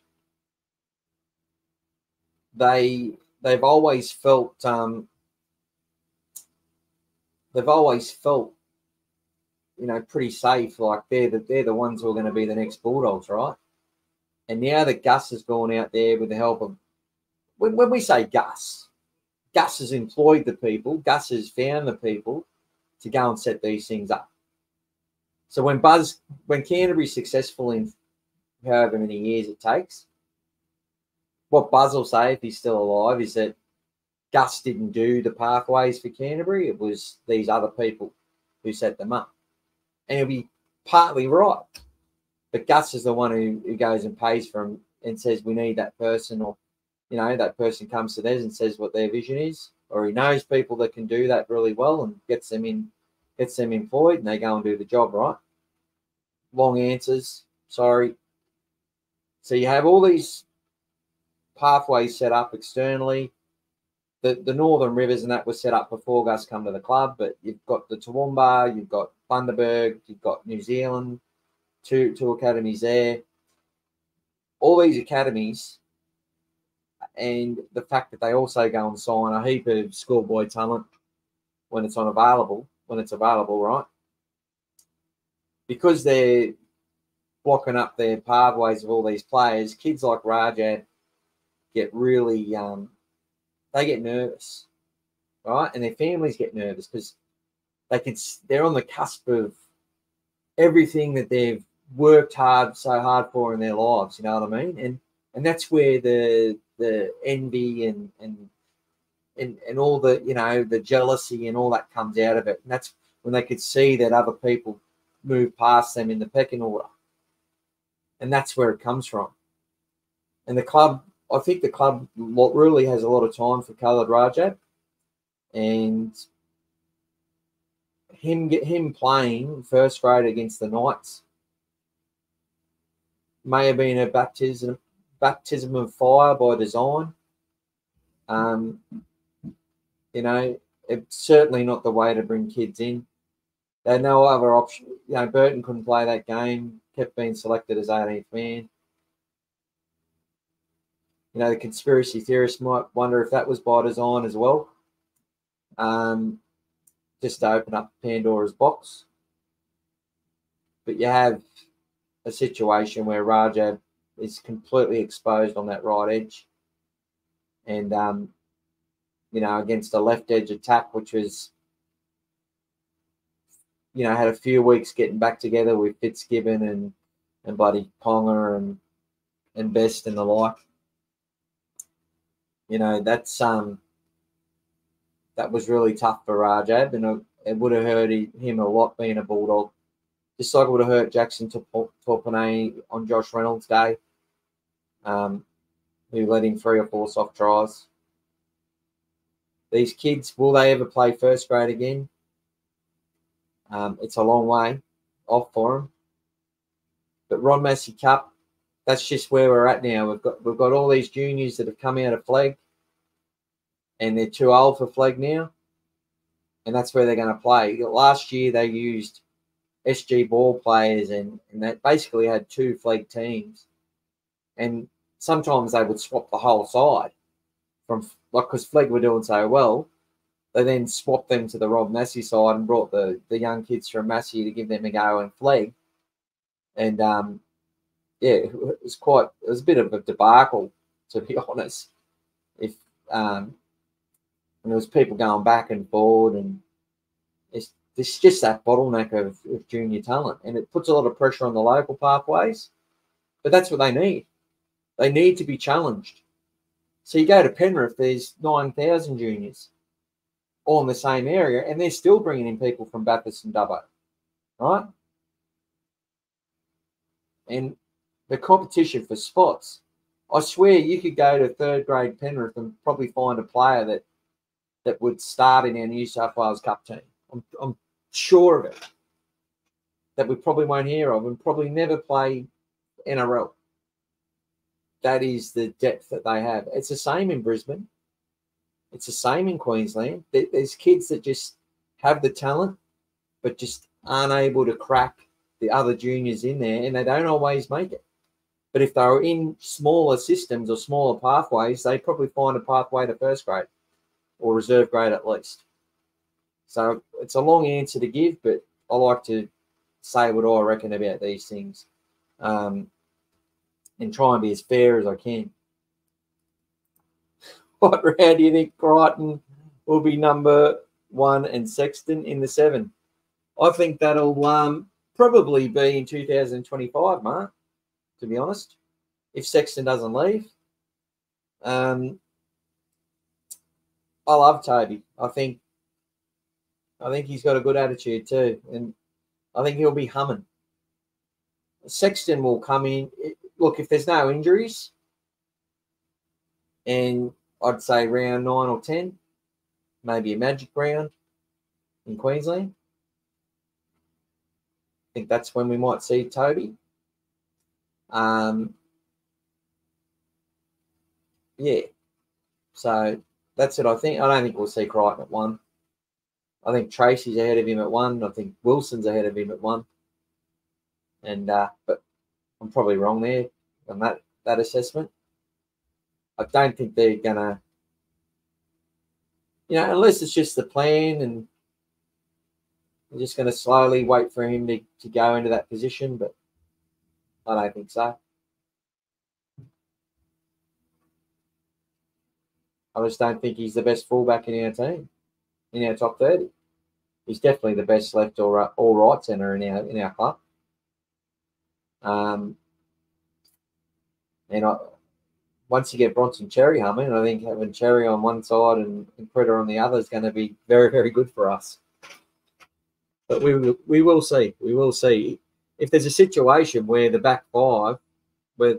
they they've always felt um, they've always felt you know pretty safe like they're the, they're the ones who are going to be the next bulldogs right and now that gus has gone out there with the help of when, when we say gus Gus has employed the people, Gus has found the people to go and set these things up. So when Buzz, when Canterbury's successful in however many years it takes, what Buzz will say if he's still alive is that Gus didn't do the pathways for Canterbury. It was these other people who set them up. And he'll be partly right. But Gus is the one who, who goes and pays for him and says, we need that person or you know, that person comes to theirs and says what their vision is, or he knows people that can do that really well and gets them in, gets them employed, and they go and do the job right. Long answers, sorry. So you have all these pathways set up externally. The, the Northern Rivers and that was set up before Gus come to the club, but you've got the Toowoomba, you've got Bundaberg, you've got New Zealand, two two academies there. All these academies and the fact that they also go and sign a heap of schoolboy talent when it's unavailable, when it's available, right? Because they're blocking up their pathways of all these players, kids like Rajab get really um, they get nervous, right? And their families get nervous because they can they're on the cusp of everything that they've worked hard so hard for in their lives, you know what I mean? And and that's where the the envy and and and, and all the you know the jealousy and all that comes out of it. And that's when they could see that other people move past them in the pecking order. And that's where it comes from. And the club i think the club really has a lot of time for Khaled Rajab. And him get him playing first grade against the Knights may have been a baptism baptism of fire by design. Um, you know, it's certainly not the way to bring kids in. They had no other option. You know, Burton couldn't play that game, kept being selected as 18th man. You know, the conspiracy theorists might wonder if that was by design as well. Um, just to open up Pandora's box. But you have a situation where Rajab is completely exposed on that right edge. And, um, you know, against a left edge attack, which was, you know, had a few weeks getting back together with Fitzgibbon and, and bloody Ponga and, and Best and the like. You know, that's, um, that was really tough for Rajab, and it would have hurt him a lot being a Bulldog. Just like it would have hurt Jackson Topine on Josh Reynolds' day. Um, who let in three or four soft tries. These kids, will they ever play first grade again? Um, it's a long way off for them. But Ron Massey Cup, that's just where we're at now. We've got we've got all these juniors that have come out of Flegg, and they're too old for Flegg now, and that's where they're going to play. Last year they used SG ball players, and and that basically had two Flegg teams, and sometimes they would swap the whole side from like because Flegg were doing so well. They then swapped them to the Ron Massey side and brought the, the young kids from Massey to give them a go and Flegg. And um, yeah, it was quite it was a bit of a debacle to be honest. If um, and there was people going back and forward, and it's it's just that bottleneck of, of junior talent, and it puts a lot of pressure on the local pathways. But that's what they need. They need to be challenged. So you go to Penrith, there's nine thousand juniors, all in the same area, and they're still bringing in people from Bathurst and Dubbo, right? And the competition for spots. I swear you could go to third grade Penrith and probably find a player that that would start in our New South Wales Cup team. I'm, I'm sure of it. That we probably won't hear of and probably never play NRL. That is the depth that they have. It's the same in Brisbane. It's the same in Queensland. There's kids that just have the talent, but just aren't able to crack the other juniors in there, and they don't always make it. But if they were in smaller systems or smaller pathways, they probably find a pathway to first grade or reserve grade at least. So it's a long answer to give, but I like to say what I reckon about these things um, and try and be as fair as I can. What round do you think Crichton will be number one and Sexton in the seven? I think that'll um, probably be in 2025, Mark to be honest. If Sexton doesn't leave, um, I love Toby. I think, I think he's got a good attitude too, and I think he'll be humming. Sexton will come in. Look, if there's no injuries, and I'd say round nine or ten, maybe a magic round in Queensland. I think that's when we might see Toby. Um, yeah. So that's it. I think I don't think we'll see Crichton at one. I think Tracey's ahead of him at one. I think Wilson's ahead of him at one. And uh, but I'm probably wrong there on that that assessment. I don't think they're gonna, you know, unless it's just the plan and we're just gonna slowly wait for him to, to go into that position. But I don't think so. I just don't think he's the best fullback in our team, in our top 30. He's definitely the best left or all right centre in our in our club. Um, and I, once you get Bronson Xerri humming, I think having Xerri on one side and, and Critter on the other is going to be very, very good for us. But we we will see. We will see if there's a situation where the back five, where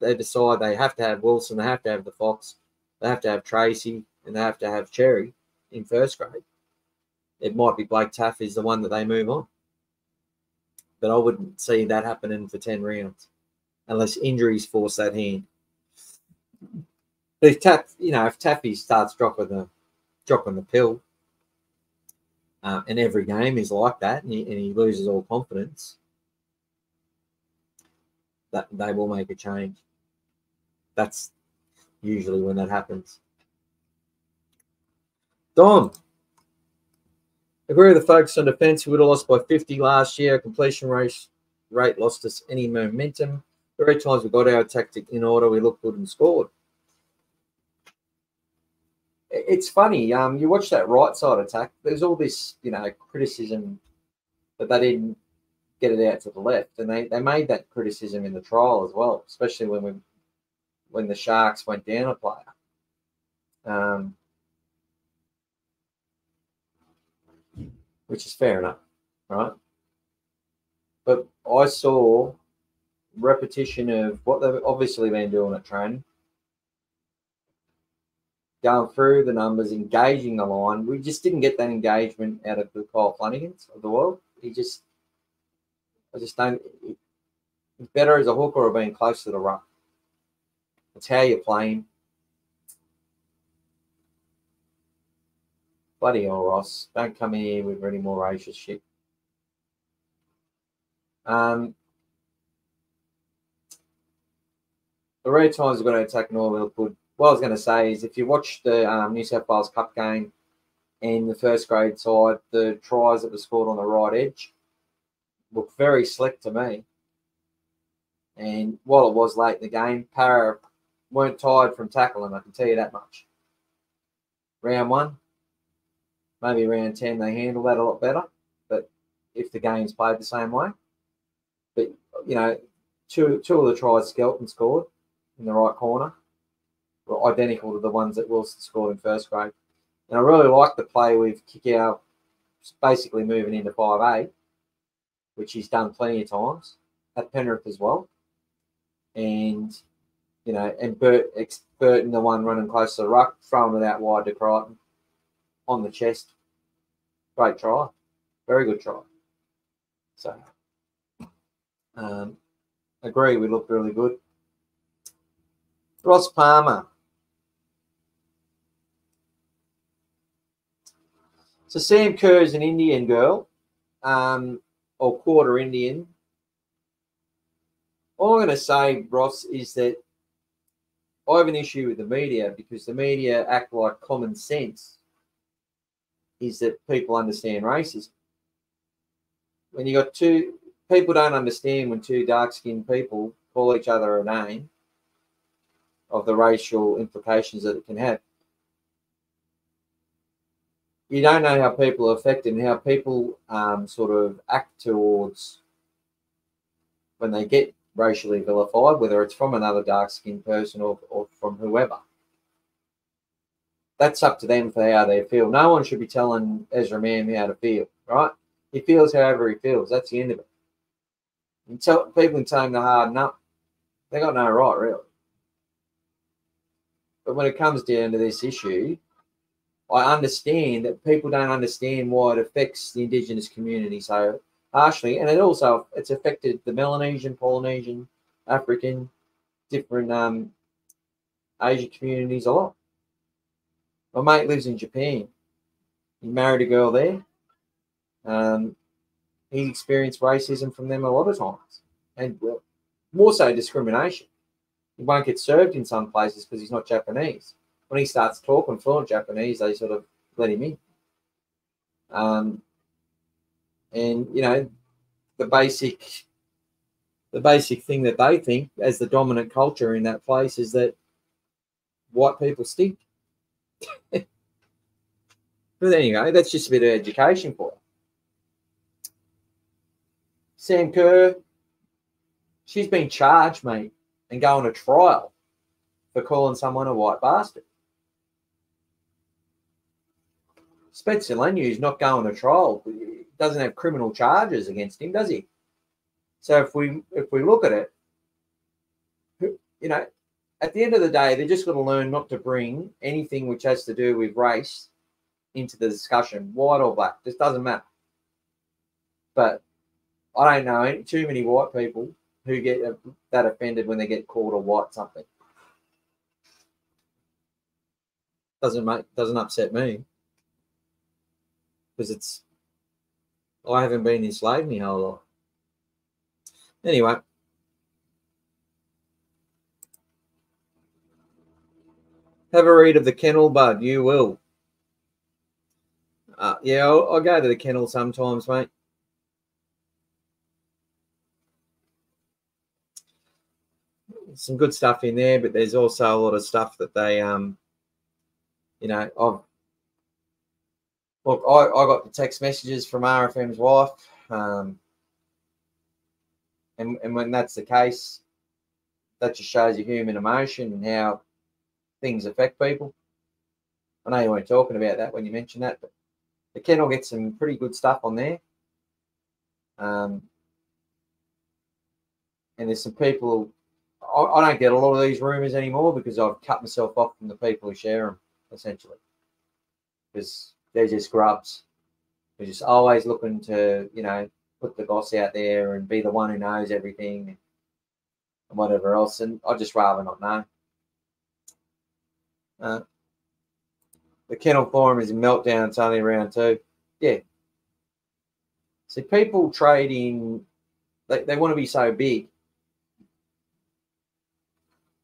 they decide they have to have Wilson, they have to have the Fox, they have to have Tracey, and they have to have Xerri in first grade, it might be Blake Taaffe is the one that they move on. But I wouldn't see that happening for 10 rounds unless injuries force that hand. But if Taaffe, you know, if Taffy starts dropping the dropping the pill, uh, and every game is like that, and he, and he loses all confidence, that they will make a change. That's usually when that happens. Dom, agree with the focus on defence. We would have lost by 50 last year. Completion rate, rate lost us any momentum. Three times we got our tactic in order, we looked good and scored. It's funny. Um, you watch that right side attack. There's all this, you know, criticism that they didn't get it out to the left. And they, they made that criticism in the trial as well, especially when we when the Sharks went down a player. Um, which is fair enough, right? But I saw repetition of what they've obviously been doing at training, going through the numbers, engaging the line. We just didn't get that engagement out of the Kyle Flanagans of the world. He just, I just don't. Better as a hooker or being close to the run. It's how you play Bloody hell, Ross. Don't come here with any more racist shit. Um, the Red Times we're going to attack Norwell good. What I was going to say is if you watch the um, New South Wales Cup game in the first grade side, the tries that were scored on the right edge look very slick to me. And while it was late in the game, Para weren't tired from tackling, I can tell you that much. Round one, maybe round 10, they handle that a lot better. But if the game's played the same way, but you know, two two of the tries Skelton scored in the right corner were identical to the ones that Wilson scored in first grade. And I really like the play with Kikau basically moving into 5'8, which he's done plenty of times at Penrith as well. And, you know, and Bert, Burton, the one running close to the ruck, throwing it out wide to Crichton on the chest. Great try. Very good try. So, um, agree, we looked really good. Ross Palmer. So Sam Kerr is an Indian girl, um, or quarter Indian. All I'm going to say, Ross, is that I have an issue with the media because the media act like common sense is that people understand racism. When you got two people don't understand when two dark skinned people call each other a name of the racial implications that it can have. You don't know how people are affected and how people um, sort of act towards when they get racially vilified, whether it's from another dark skinned person or, or from whoever. That's up to them for how they feel. No one should be telling Ezra Mam how to feel, right? He feels however he feels. That's the end of it. And tell people can tell him to harden up. They got no right, really. But when it comes down to this issue, I understand that people don't understand why it affects the indigenous community so harshly, and it also it's affected the Melanesian, Polynesian, African, different um, Asian communities a lot. My mate lives in Japan. He married a girl there. Um, he experienced racism from them a lot of times, and more so discrimination. He won't get served in some places because he's not Japanese. When he starts talking fluent Japanese, they sort of let him in. Um, and you know, the basic, the basic thing that they think as the dominant culture in that place is that white people stink. But there you go. That's just a bit of education for you. Sam Kerr, she's been charged, mate, and going to trial for calling someone a white bastard. Spencer is not going to trial. He doesn't have criminal charges against him, does he? So if we if we look at it, you know, at the end of the day, they're just going to learn not to bring anything which has to do with race into the discussion, white or black. This doesn't matter. But I don't know too many white people who get that offended when they get called a white something. Doesn't make doesn't upset me because it's I haven't been enslaved my whole life. Anyway. Have a read of the kennel, bud. You will. Uh, yeah, I'll, I'll go to the kennel sometimes, mate. some good stuff in there, but there's also a lot of stuff that they, um, you know, I've look, I, I got the text messages from RFM's wife, um, and and when that's the case, that just shows you human emotion and how things affect people. I know you weren't talking about that when you mentioned that, but the kennel gets some pretty good stuff on there. Um, and there's some people I, I don't get a lot of these rumors anymore because I've cut myself off from the people who share them. essentially, because they're just grubs. They're just always looking to, you know, put the goss out there and be the one who knows everything and whatever else. And I'd just rather not know. Uh, the kennel forum is in meltdown. It's only around two. Yeah. See, people trading, they, they want to be so big.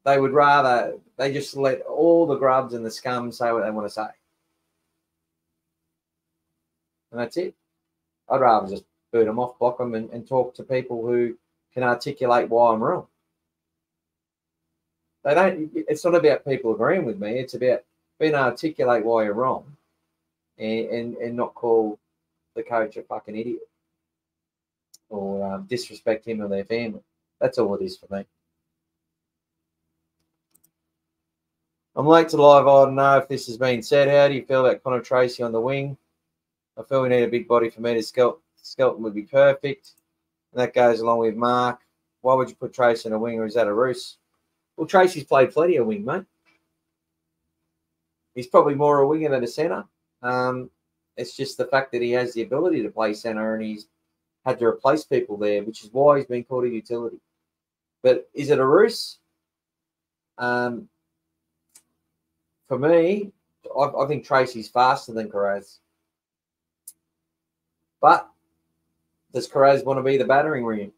They would rather, they just let all the grubs and the scum say what they want to say. And that's it. I'd rather just boot them off, block them, and, and talk to people who can articulate why I'm wrong. They don't. It's not about people agreeing with me. It's about being articulate why you're wrong, and and, and not call the coach a fucking idiot or um, disrespect him or their family. That's all it is for me. I'm late to live. I don't know if this has been said. How do you feel about Connor Tracey on the wing? I feel we need a big body for me to Skelton. Skelton would be perfect. And that goes along with Mark. Why would you put Tracey in a wing or is that a roost? Well, Tracey's played plenty of wing, mate. He's probably more a winger than a centre. Um, it's just the fact that he has the ability to play centre and he's had to replace people there, which is why he's been called a utility. But is it a roost? Um, for me, I, I, think Tracey's faster than Kiraz. But does Kiraz want to be the battering ring?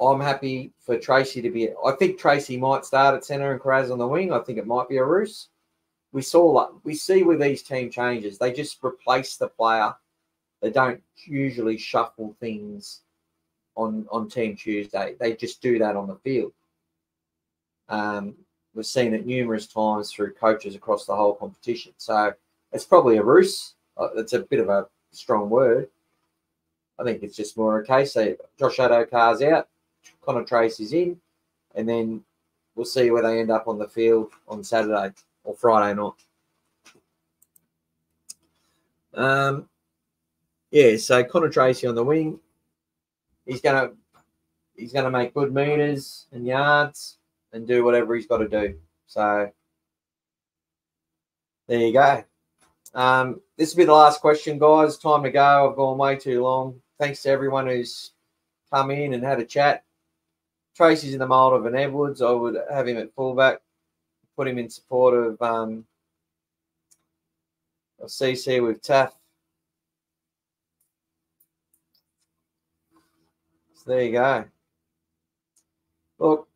I'm happy for Tracey to be. I think Tracey might start at centre and Kiraz on the wing. I think it might be a ruse. We saw we see with these team changes, they just replace the player. They don't usually shuffle things on on Team Tuesday. They just do that on the field. Um, we've seen it numerous times through coaches across the whole competition. So it's probably a roost. Uh, it's a bit of a strong word. I think it's just more a case that Josh Addo-Carr's out, Connor Tracey's in, and then we'll see where they end up on the field on Saturday or Friday night. Um, yeah, so Connor Tracey on the wing. He's gonna he's gonna make good meters and yards and do whatever he's got to do. So there you go. Um, this will be the last question, guys. Time to go. I've gone way too long. Thanks to everyone who's come in and had a chat. Tracey's in the mold of an Edwards. I would have him at fullback, put him in support of, um, CC with Taaffe. So there you go. Look,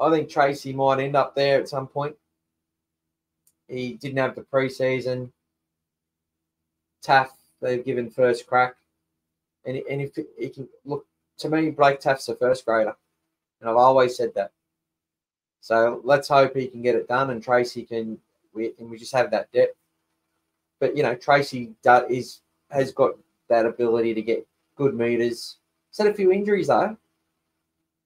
I think Tracey might end up there at some point. He didn't have the preseason. Taaffe, they've given first crack. And, and if he can look, to me, Blake Taaffe's a first grader. And I've always said that. So let's hope he can get it done and Tracey can, we, and we just have that depth. But, you know, Tracey is, has got that ability to get good meters. He's had a few injuries, though.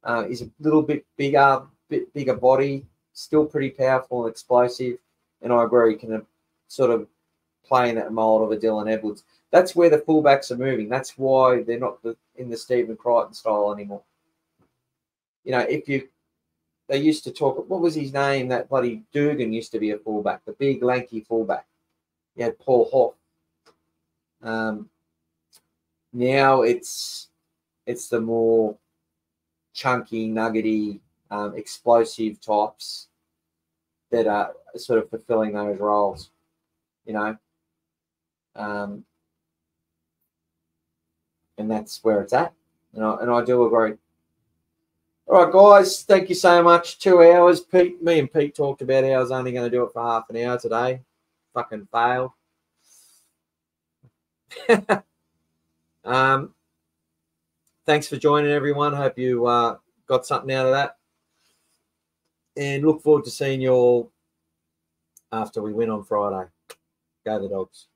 Uh, he's a little bit bigger, bit bigger body, still pretty powerful and explosive. And I agree, can sort of play in that mold of a Dylan Edwards. That's where the fullbacks are moving. That's why they're not the, in the Stephen Crichton style anymore. You know, if you they used to talk. What was his name? That bloody Dugan used to be a fullback, the big lanky fullback. You had Paul Hoff. Um, now it's it's the more chunky, nuggety, um, explosive types that are sort of fulfilling those roles. You know, um, and that's where it's at. And I, and I do agree. All right, guys, thank you so much. Two hours. Pete, me and Pete talked about how I was only going to do it for half an hour today. Fucking failed. um, thanks for joining, everyone. Hope you uh, got something out of that. And look forward to seeing you all after we win on Friday. Go the dogs.